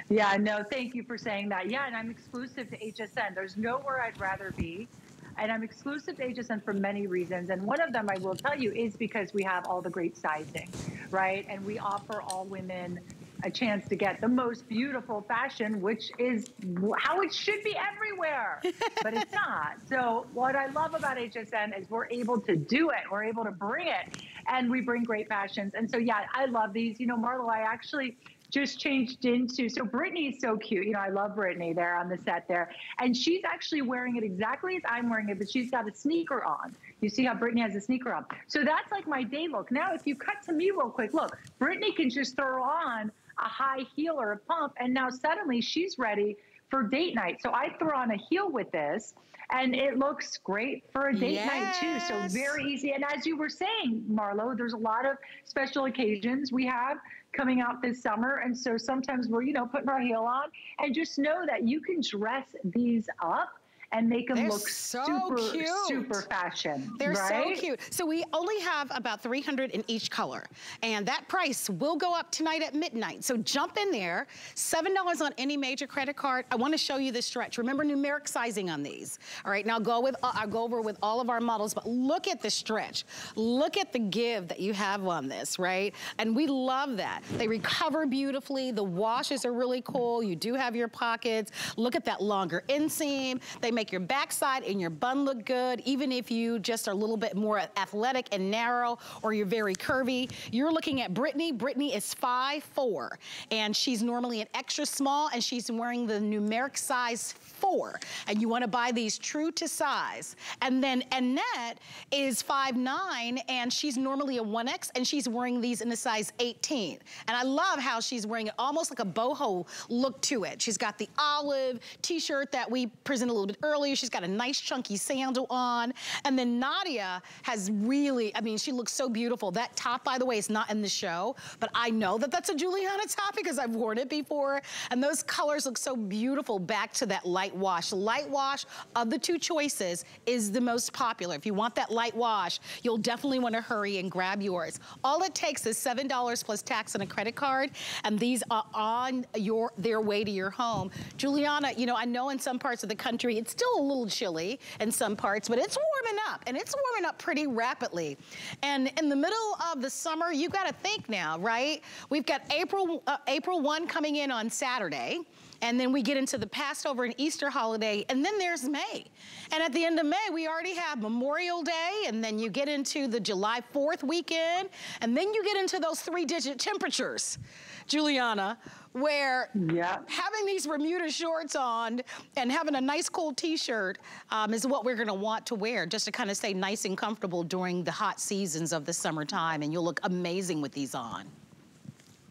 Yeah, no, thank you for saying that. Yeah, and I'm exclusive to HSN. There's nowhere I'd rather be. And I'm exclusive to HSN for many reasons. And one of them I will tell you is because we have all the great sizing, right? And we offer all women a chance to get the most beautiful fashion, which is how it should be everywhere, but it's not. So what I love about HSN is we're able to do it. We're able to bring it and we bring great fashions. And so, yeah, I love these. You know, Marlo, I actually just changed into, so Brittany's so cute. You know, I love Brittany there on the set there. And she's actually wearing it exactly as I'm wearing it, but she's got a sneaker on. You see how Brittany has a sneaker on. So that's like my day look. Now, if you cut to me real quick, look, Brittany can just throw on a high heel or a pump, and now suddenly she's ready for date night. So I throw on a heel with this and it looks great for a date yes. night too. So very easy. And as you were saying, Marlo, there's a lot of special occasions we have coming out this summer. And so sometimes we're, you know, putting our heel on and just know that you can dress these up and make them They're look so super, cute. super fashion. They're right? so cute. So we only have about 300 in each color. And that price will go up tonight at midnight. So jump in there. $7 on any major credit card. I wanna show you the stretch. Remember numeric sizing on these. All right, now go with, uh, I'll go over with all of our models, but look at the stretch. Look at the give that you have on this, right? And we love that. They recover beautifully. The washes are really cool. You do have your pockets. Look at that longer inseam. They make make your backside and your bun look good, even if you just are a little bit more athletic and narrow or you're very curvy. You're looking at Brittany. Brittany is 5'4", and she's normally an extra small, and she's wearing the numeric size four. And you wanna buy these true to size. And then Annette is 5'9", and she's normally a 1X, and she's wearing these in a size 18. And I love how she's wearing it almost like a boho look to it. She's got the olive t-shirt that we presented a little bit earlier earlier. She's got a nice chunky sandal on. And then Nadia has really, I mean, she looks so beautiful. That top, by the way, is not in the show, but I know that that's a Giuliana top because I've worn it before. And those colors look so beautiful back to that light wash. Light wash of the two choices is the most popular. If you want that light wash, you'll definitely want to hurry and grab yours. All it takes is $7 plus tax and a credit card, and these are on your their way to your home. Giuliana, you know, I know in some parts of the country, it's still a little chilly in some parts, but it's warming up and it's warming up pretty rapidly. And in the middle of the summer, you gotta think now, right? We've got April, uh, April 1 coming in on Saturday. And then we get into the Passover and Easter holiday, and then there's May. And at the end of May, we already have Memorial Day, and then you get into the July 4th weekend, and then you get into those three digit temperatures, Giuliana, where yeah. having these Bermuda shorts on and having a nice cool t-shirt um, is what we're gonna want to wear just to kind of stay nice and comfortable during the hot seasons of the summertime and you'll look amazing with these on.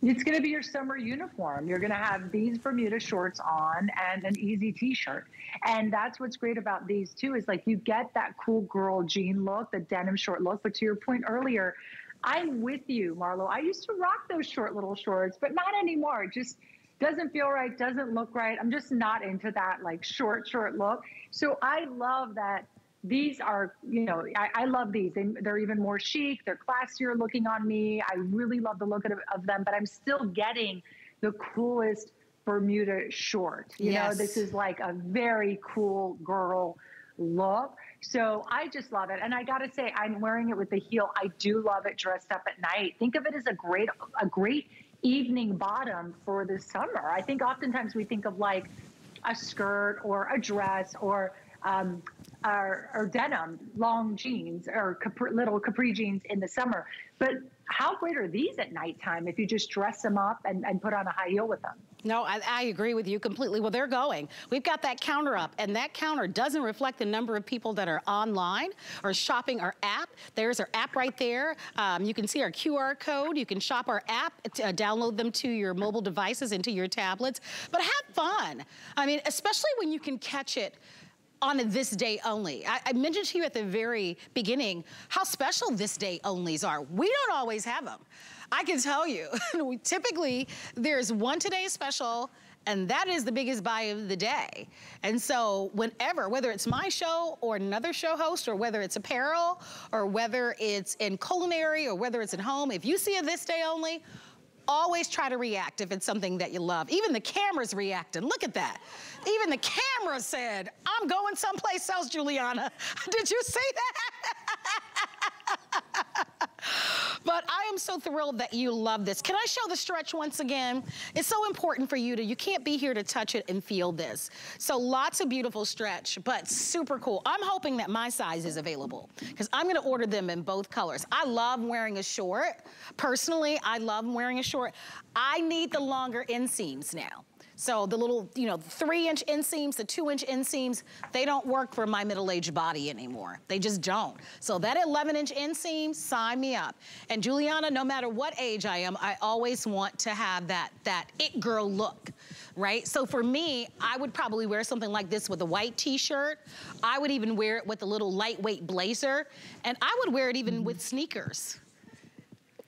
It's going to be your summer uniform. You're going to have these Bermuda shorts on and an easy t-shirt. And that's what's great about these too is like you get that cool girl jean look, the denim short look. But to your point earlier, I'm with you, Marlo. I used to rock those short little shorts, but not anymore. It just doesn't feel right, doesn't look right. I'm just not into that like short, short look. So I love that these are, you know, I, I love these. They, are even more chic. They're classier looking on me. I really love the look of, of them, but I'm still getting the coolest Bermuda short. You yes. know, this is like a very cool girl look. So I just love it. And I got to say, I'm wearing it with the heel. I do love it dressed up at night. Think of it as a great, a great evening bottom for the summer. I think oftentimes we think of like a skirt or a dress or um, or, or, denim, long jeans or capri, little capri jeans in the summer. But how great are these at nighttime if you just dress them up and, and put on a high heel with them? No, I, I, agree with you completely. Well, they're going. We've got that counter up, and that counter doesn't reflect the number of people that are online or shopping our app. There's our app right there. Um, you can see our QR code. You can shop our app, uh, download them to your mobile devices and to your tablets. But have fun. I mean, especially when you can catch it on this day only. I, I, mentioned to you at the very beginning how special this day onlys are. We don't always have them. I can tell you, we, typically there's one today special and that is the biggest buy of the day. And so whenever, whether it's my show or another show host, or whether it's apparel, or whether it's in culinary, or whether it's at home, if you see a this day only, always try to react if it's something that you love. Even the camera's reacting. Look at that. Even the camera said, I'm going someplace else, Giuliana. Did you see that? But I am so thrilled that you love this. Can I show the stretch once again? It's so important for you to, you can't be here to touch it and feel this. So lots of beautiful stretch, but super cool. I'm hoping that my size is available because I'm gonna order them in both colors. I love wearing a short. Personally, I love wearing a short. I need the longer inseams now. So the little, you know, three inch inseams, the two inch inseams, they don't work for my middle-aged body anymore. They just don't. So that 11 inch inseam, sign me up. And Giuliana, no matter what age I am, I always want to have that, that it girl look right? So for me, I would probably wear something like this with a white t-shirt. I would even wear it with a little lightweight blazer. And I would wear it even with sneakers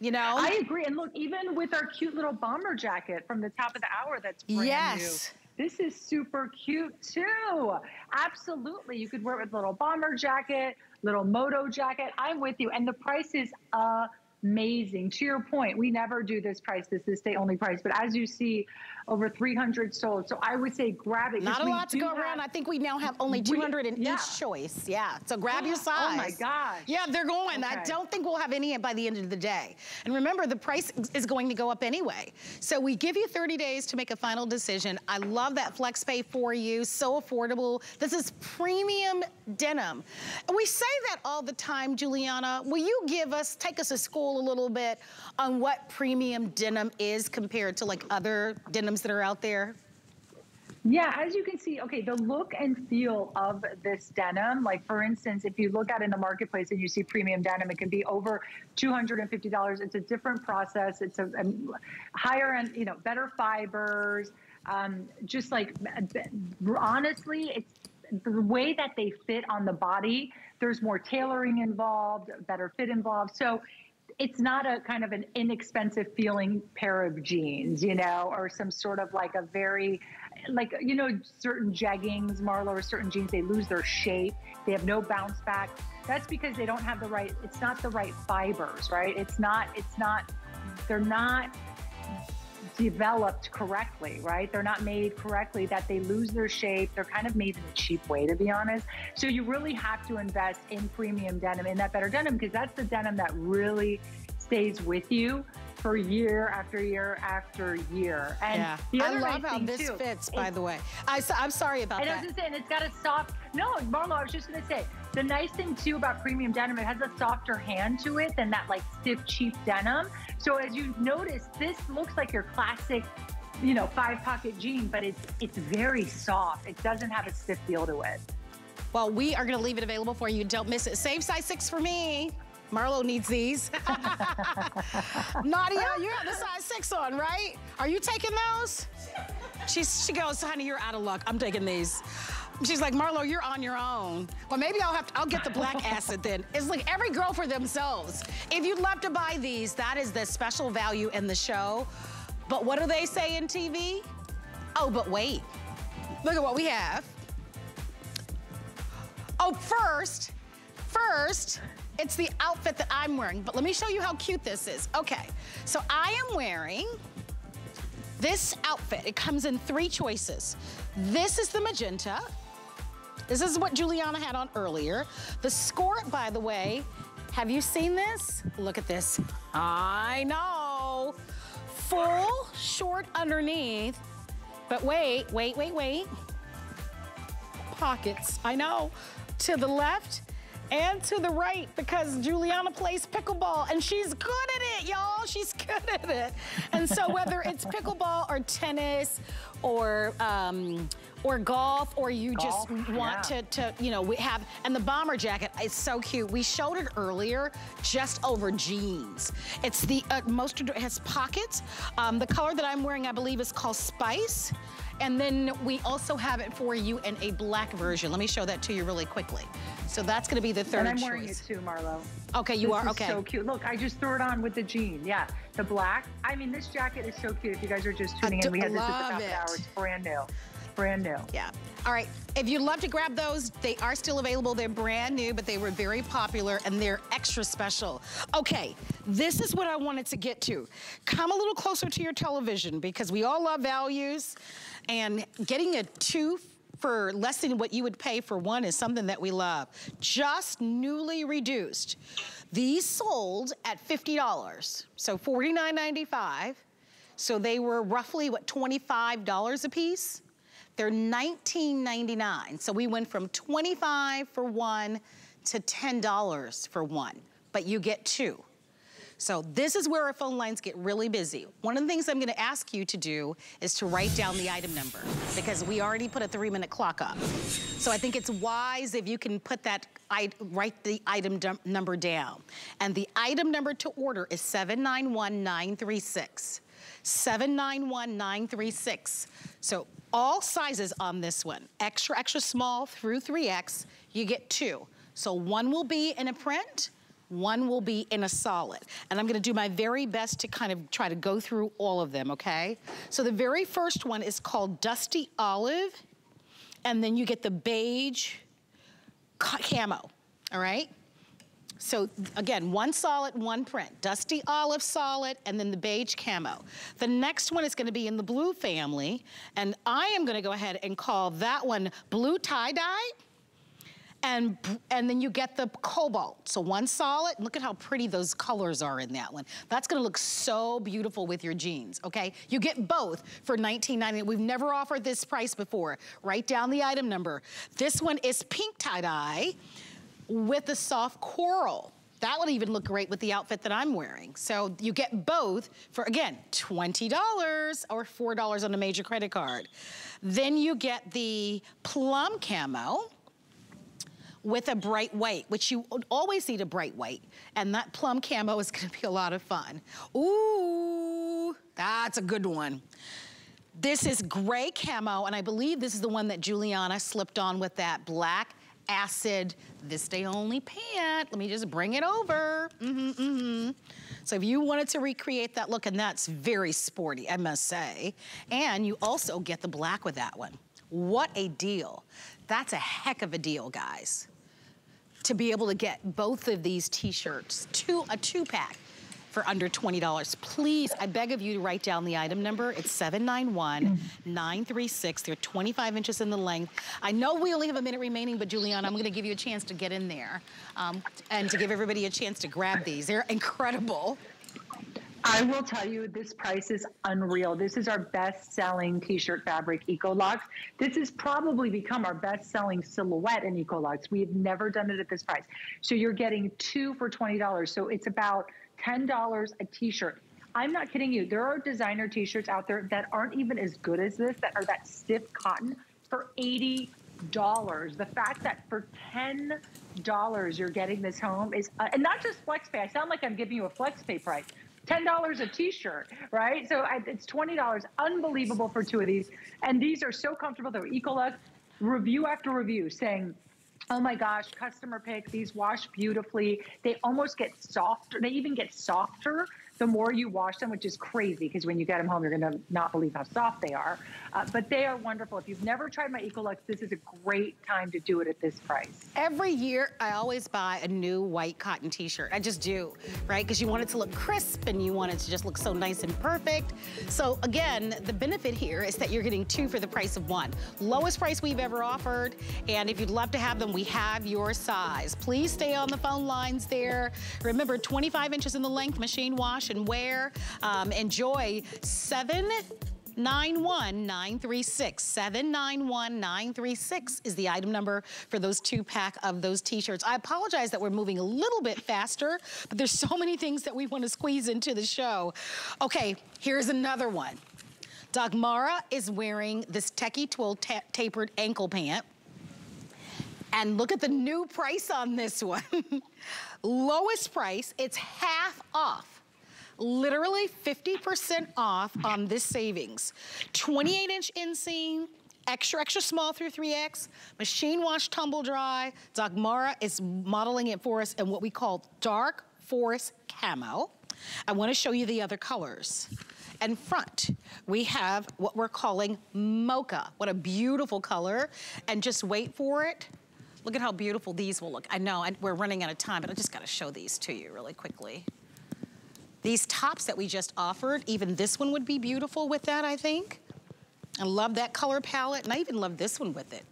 you know? I agree. And look, even with our cute little bomber jacket from the top of the hour that's brand yes. new. This is super cute too. Absolutely. You could wear it with a little bomber jacket, little moto jacket. I'm with you. And the price is amazing. To your point, we never do this price. This is the only price. But as you see, over 300 sold. So I would say grab it. Not a lot to go have, around. I think we now have only 200 we, in yeah. each choice. Yeah. So grab your size. Oh my gosh. Yeah, they're going. Okay. I don't think we'll have any by the end of the day. And remember, the price is going to go up anyway. So we give you 30 days to make a final decision. I love that flex pay for you. So affordable. This is premium denim. We say that all the time, Giuliana. Will you give us, take us to school a little bit on what premium denim is compared to like other denims that are out there? Yeah, as you can see, okay, the look and feel of this denim, like for instance, if you look at in the marketplace and you see premium denim, it can be over $250. It's a different process. It's a, a higher end, you know, better fibers. Um, just like, honestly, it's the way that they fit on the body. There's more tailoring involved, better fit involved. So it's not a kind of an inexpensive feeling pair of jeans, you know, or some sort of like a very, like, you know, certain jeggings, Marlo, or certain jeans, they lose their shape. They have no bounce back. That's because they don't have the right, it's not the right fibers, right? It's not, it's not, they're not developed correctly, right? They're not made correctly, that they lose their shape. They're kind of made in a cheap way, to be honest. So you really have to invest in premium denim, in that better denim, because that's the denim that really stays with you for year after year after year. And yeah. the other I love nice how this too, fits, by the way. I, am sorry about and that. I was just saying, it's got a soft, no, Marlo, I was just going to say, the nice thing too about premium denim, it has a softer hand to it than that like stiff, cheap denim. So as you notice, this looks like your classic you know, five pocket jean, but it's it's very soft. It doesn't have a stiff feel to it. Well, we are gonna leave it available for you. Don't miss it. Same size six for me. Marlo needs these. Nadia, you have the size six on, right? Are you taking those? She's, she goes, honey, you're out of luck. I'm taking these. She's like, Marlo, you're on your own. Well, maybe I'll have to, I'll get the black acid then. It's like every girl for themselves. If you'd love to buy these, that is the special value in the show. But what do they say in TV? Oh, but wait. Look at what we have. Oh, first, first, it's the outfit that I'm wearing, but let me show you how cute this is. Okay, so I am wearing this outfit. It comes in three choices. This is the magenta. This is what Giuliana had on earlier. The skirt, by the way, have you seen this? Look at this. I know. Full short underneath, but wait, wait, wait, wait. Pockets, I know. To the left, and to the right because Giuliana plays pickleball and she's good at it, y'all. She's good at it. And so whether it's pickleball or tennis or um, or golf, or you golf, just want yeah. to, to, you know, we have, and the bomber jacket is so cute. We showed it earlier just over jeans. It's the uh, most, it has pockets. Um, the color that I'm wearing, I believe, is called Spice. And then we also have it for you in a black version. Let me show that to you really quickly. So that's gonna be the third choice. And I'm choice. wearing it too, Marlo. Okay, you this are, okay. so cute. Look, I just threw it on with the jean. Yeah, the black. I mean, this jacket is so cute. If you guys are just tuning in, we had this at the top it. of the hour. It's brand new brand new. Yeah. All right. If you'd love to grab those, they are still available. They're brand new, but they were very popular and they're extra special. Okay, this is what I wanted to get to. Come a little closer to your television because we all love values and getting a two for less than what you would pay for one is something that we love. Just newly reduced. These sold at $50, so $49.95. So they were roughly, what, $25 a piece? They're $19.99. So we went from 25 for one to $10 for one, but you get two. So this is where our phone lines get really busy. One of the things I'm gonna ask you to do is to write down the item number because we already put a three minute clock up. So I think it's wise if you can put that, write the item number down. And the item number to order is 791936. 791936. So all sizes on this one, extra, extra small through 3X, you get two. So one will be in a print, one will be in a solid. And I'm gonna do my very best to kind of try to go through all of them, okay? So the very first one is called Dusty Olive, and then you get the beige camo, all right? So again, one solid, one print. Dusty olive solid, and then the beige camo. The next one is gonna be in the blue family, and I am gonna go ahead and call that one blue tie-dye, and, and then you get the cobalt. So one solid, look at how pretty those colors are in that one. That's gonna look so beautiful with your jeans, okay? You get both for $19.99. We've never offered this price before. Write down the item number. This one is pink tie-dye with a soft coral. That would even look great with the outfit that I'm wearing. So you get both for, again, $20 or $4 on a major credit card. Then you get the plum camo with a bright white, which you always need a bright white. And that plum camo is gonna be a lot of fun. Ooh, that's a good one. This is gray camo, and I believe this is the one that Giuliana slipped on with that black acid this day only pant. Let me just bring it over. Mm-hmm, mm-hmm. So if you wanted to recreate that look, and that's very sporty, I must say. And you also get the black with that one. What a deal. That's a heck of a deal, guys. To be able to get both of these t-shirts, two, a two pack for under $20. Please, I beg of you to write down the item number. It's 791-936. They're 25 inches in the length. I know we only have a minute remaining, but Giuliana, I'm gonna give you a chance to get in there um, and to give everybody a chance to grab these. They're incredible. I will tell you, this price is unreal. This is our best-selling t-shirt fabric, Ecolux. This has probably become our best-selling silhouette in Ecolux. We have never done it at this price. So you're getting two for $20. So it's about $10 a t-shirt. I'm not kidding you. There are designer t-shirts out there that aren't even as good as this, that are that stiff cotton for $80. The fact that for $10 you're getting this home is, uh, and not just flex pay. I sound like I'm giving you a flex pay price. $10 a t-shirt, right? So I, it's $20. Unbelievable for two of these. And these are so comfortable. They're Ecolux. Review after review saying Oh my gosh, customer pick, these wash beautifully. They almost get softer. They even get softer the more you wash them, which is crazy because when you get them home, you're going to not believe how soft they are. Uh, but they are wonderful. If you've never tried my Ecolux, this is a great time to do it at this price. Every year, I always buy a new white cotton t-shirt. I just do, right? Because you want it to look crisp and you want it to just look so nice and perfect. So again, the benefit here is that you're getting two for the price of one. Lowest price we've ever offered. And if you'd love to have them, we have your size. Please stay on the phone lines there. Remember, 25 inches in the length, machine wash wash and wear. Um, enjoy seven 791-936. 791-936 is the item number for those two pack of those t-shirts. I apologize that we're moving a little bit faster, but there's so many things that we want to squeeze into the show. Okay, here's another one. Dagmara is wearing this Techie Twill ta tapered ankle pant. And look at the new price on this one. Lowest price, it's half off literally 50% off on this savings. 28 inch inseam, extra, extra small through 3X, machine wash tumble dry. Dagmara is modeling it for us in what we call dark forest camo. I wanna show you the other colors. And front, we have what we're calling mocha. What a beautiful color. And just wait for it. Look at how beautiful these will look. I know, and we're running out of time, but I just gotta show these to you really quickly. These tops that we just offered, even this one would be beautiful with that, I think. I love that color palette, and I even love this one with it.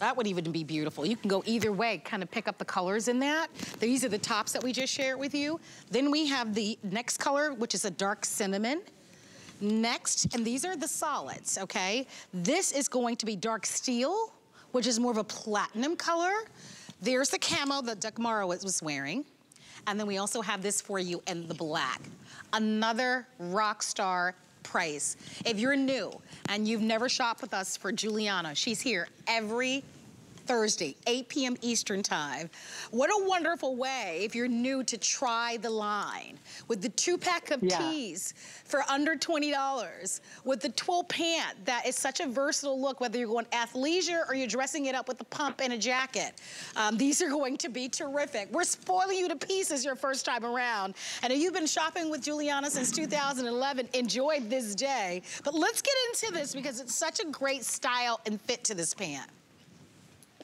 That would even be beautiful. You can go either way, kind of pick up the colors in that. These are the tops that we just shared with you. Then we have the next color, which is a dark cinnamon. Next, and these are the solids, okay? This is going to be dark steel, which is more of a platinum color. There's the camo that Dagmara was, was wearing. And then we also have this for you in the black. Another rock star price. If you're new and you've never shopped with us for Giuliana, she's here every Thursday, 8 p.m. Eastern time. What a wonderful way, if you're new, to try the line with the two pack of yeah. tees for under $20, with the twill pant that is such a versatile look, whether you're going athleisure or you're dressing it up with a pump and a jacket. Um, these are going to be terrific. We're spoiling you to pieces your first time around. And if you've been shopping with Giuliana since 2011, enjoy this day. But let's get into this because it's such a great style and fit to this pant.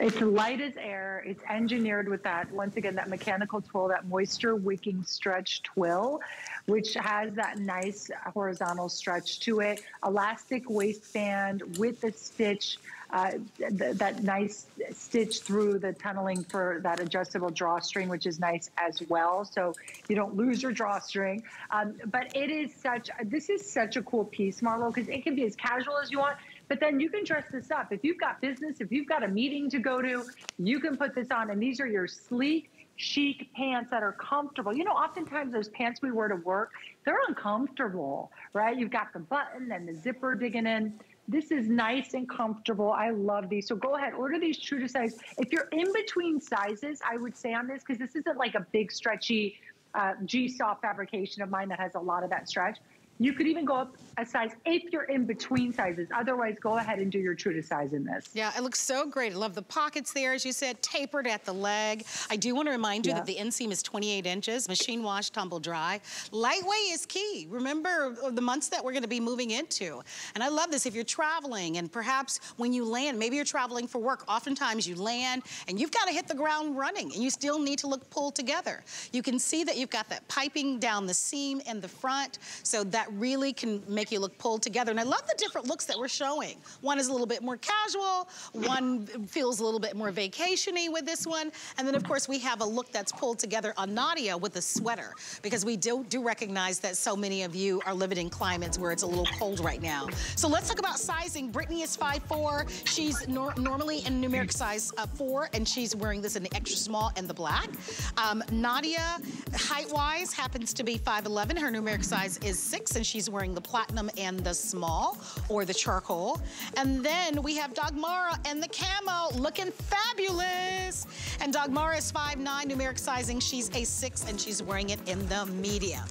It's light as air. It's engineered with that, once again, that mechanical twill, that moisture wicking stretch twill, which has that nice horizontal stretch to it. Elastic waistband with the stitch, uh, th that nice stitch through the tunneling for that adjustable drawstring, which is nice as well. So you don't lose your drawstring. Um, but it is such, this is such a cool piece, Marlo, because it can be as casual as you want but then you can dress this up. If you've got business, if you've got a meeting to go to, you can put this on. And these are your sleek, chic pants that are comfortable. You know, oftentimes those pants we wear to work, they're uncomfortable, right? You've got the button and the zipper digging in. This is nice and comfortable. I love these. So go ahead, order these true to size. If you're in between sizes, I would say on this, because this isn't like a big stretchy uh, G-Soft fabrication of mine that has a lot of that stretch. You could even go up a size if you're in between sizes. Otherwise, go ahead and do your true to size in this. Yeah, it looks so great. I love the pockets there, as you said, tapered at the leg. I do want to remind you yeah. that the inseam is 28 inches, machine wash, tumble dry. Lightweight is key. Remember uh, the months that we're going to be moving into. And I love this. If you're traveling and perhaps when you land, maybe you're traveling for work, oftentimes you land and you've got to hit the ground running and you still need to look pulled together. You can see that you've got that piping down the seam in the front. So that really can make you look pulled together. And I love the different looks that we're showing. One is a little bit more casual. One feels a little bit more vacationy with this one. And then, of course, we have a look that's pulled together on Nadia with a sweater because we do, do recognize that so many of you are living in climates where it's a little cold right now. So let's talk about sizing. Brittany is 5'4". She's nor normally in numeric size uh, 4, and she's wearing this in the extra small and the black. Um, Nadia, height-wise, happens to be 5'11". Her numeric size is 6, and she's wearing the platinum and the small or the charcoal. And then we have Dagmara and the camo looking fabulous. And Dagmara is 5'9", numeric sizing. She's a 6 and she's wearing it in the medium.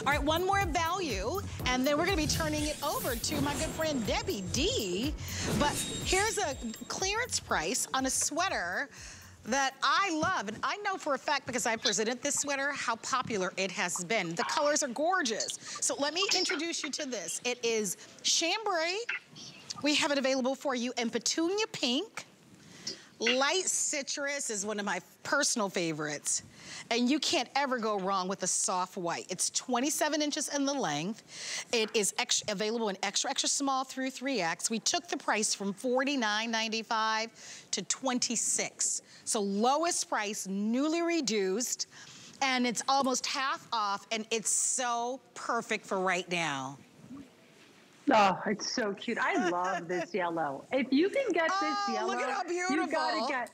All right, one more value, and then we're gonna be turning it over to my good friend Debbie D. But here's a clearance price on a sweater that I love, and I know for a fact because I presented this sweater how popular it has been. The colors are gorgeous. So let me introduce you to this. It is chambray. We have it available for you in petunia pink. Light citrus is one of my personal favorites. And you can't ever go wrong with a soft white. It's 27 inches in the length. It is extra, available in extra, extra small through 3X. We took the price from $49.95 to 26. So lowest price, newly reduced, and it's almost half off, and it's so perfect for right now. Oh, it's so cute. I love this yellow. If you can get this oh, yellow, look at how beautiful. you gotta get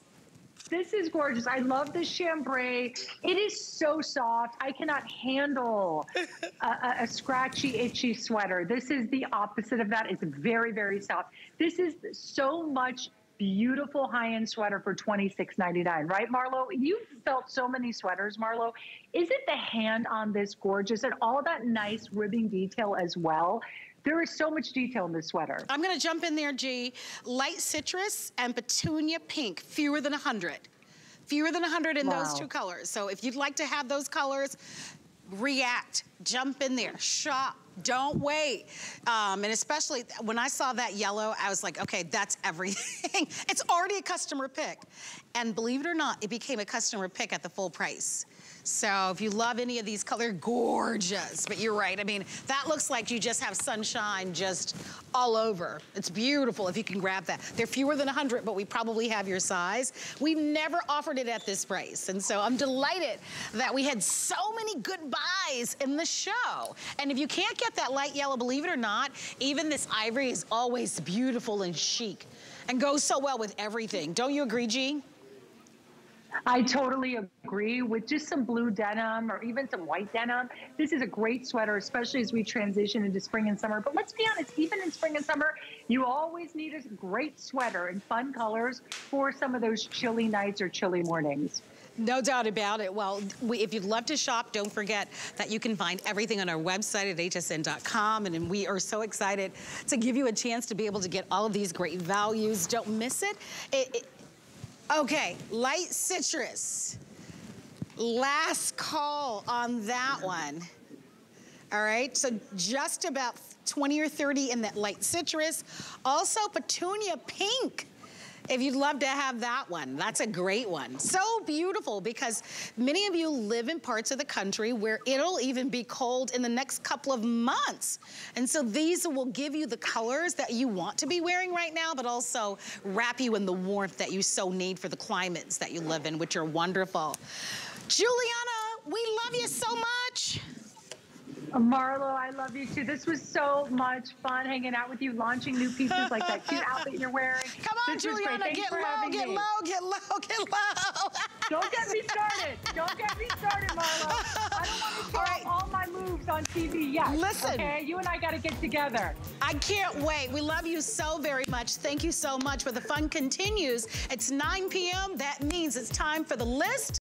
this is gorgeous. I love the chambray. It is so soft. I cannot handle a, a, a, scratchy, itchy sweater. This is the opposite of that. It's very, very soft. This is so much beautiful high-end sweater for $26.99, right, Marlo? You've felt so many sweaters, Marlo. Is it the hand on this gorgeous and all that nice ribbing detail as well? There is so much detail in this sweater. I'm gonna jump in there, G. Light citrus and petunia pink, fewer than 100. Fewer than 100 in wow. those two colors. So if you'd like to have those colors, react jump in there, shop, don't wait. Um, and especially when I saw that yellow, I was like, okay, that's everything. it's already a customer pick. And believe it or not, it became a customer pick at the full price. So if you love any of these colors, gorgeous. But you're right, I mean, that looks like you just have sunshine just all over. It's beautiful if you can grab that. They're fewer than 100, but we probably have your size. We've never offered it at this price. And so I'm delighted that we had so many good buys in the show. And if you can't get that light yellow, believe it or not, even this ivory is always beautiful and chic and goes so well with everything. Don't you agree, G? I totally agree with just some blue denim or even some white denim. This is a great sweater, especially as we transition into spring and summer. But let's be honest, even in spring and summer, you always need a great sweater in fun colors for some of those chilly nights or chilly mornings. No doubt about it. Well, we, if you'd love to shop, don't forget that you can find everything on our website at hsn.com. And, and we are so excited to give you a chance to be able to get all of these great values. Don't miss it. it, it Okay, light citrus. Last call on that one. All right, so just about 20 or 30 in that light citrus. Also petunia pink if you'd love to have that one, that's a great one. So beautiful because many of you live in parts of the country where it'll even be cold in the next couple of months. And so these will give you the colors that you want to be wearing right now, but also wrap you in the warmth that you so need for the climates that you live in, which are wonderful. Giuliana, we love you so much. Marlo, I love you too. This was so much fun hanging out with you, launching new pieces like that cute outfit you're wearing. Come on, this Giuliana, get low, get me. low, get low, get low. Don't get me started. Don't get me started, Marlo. I don't want to show all, right. all my moves on TV yet. Listen. Okay, you and I got to get together. I can't wait. We love you so very much. Thank you so much. But the fun continues. It's 9 p.m. That means it's time for the list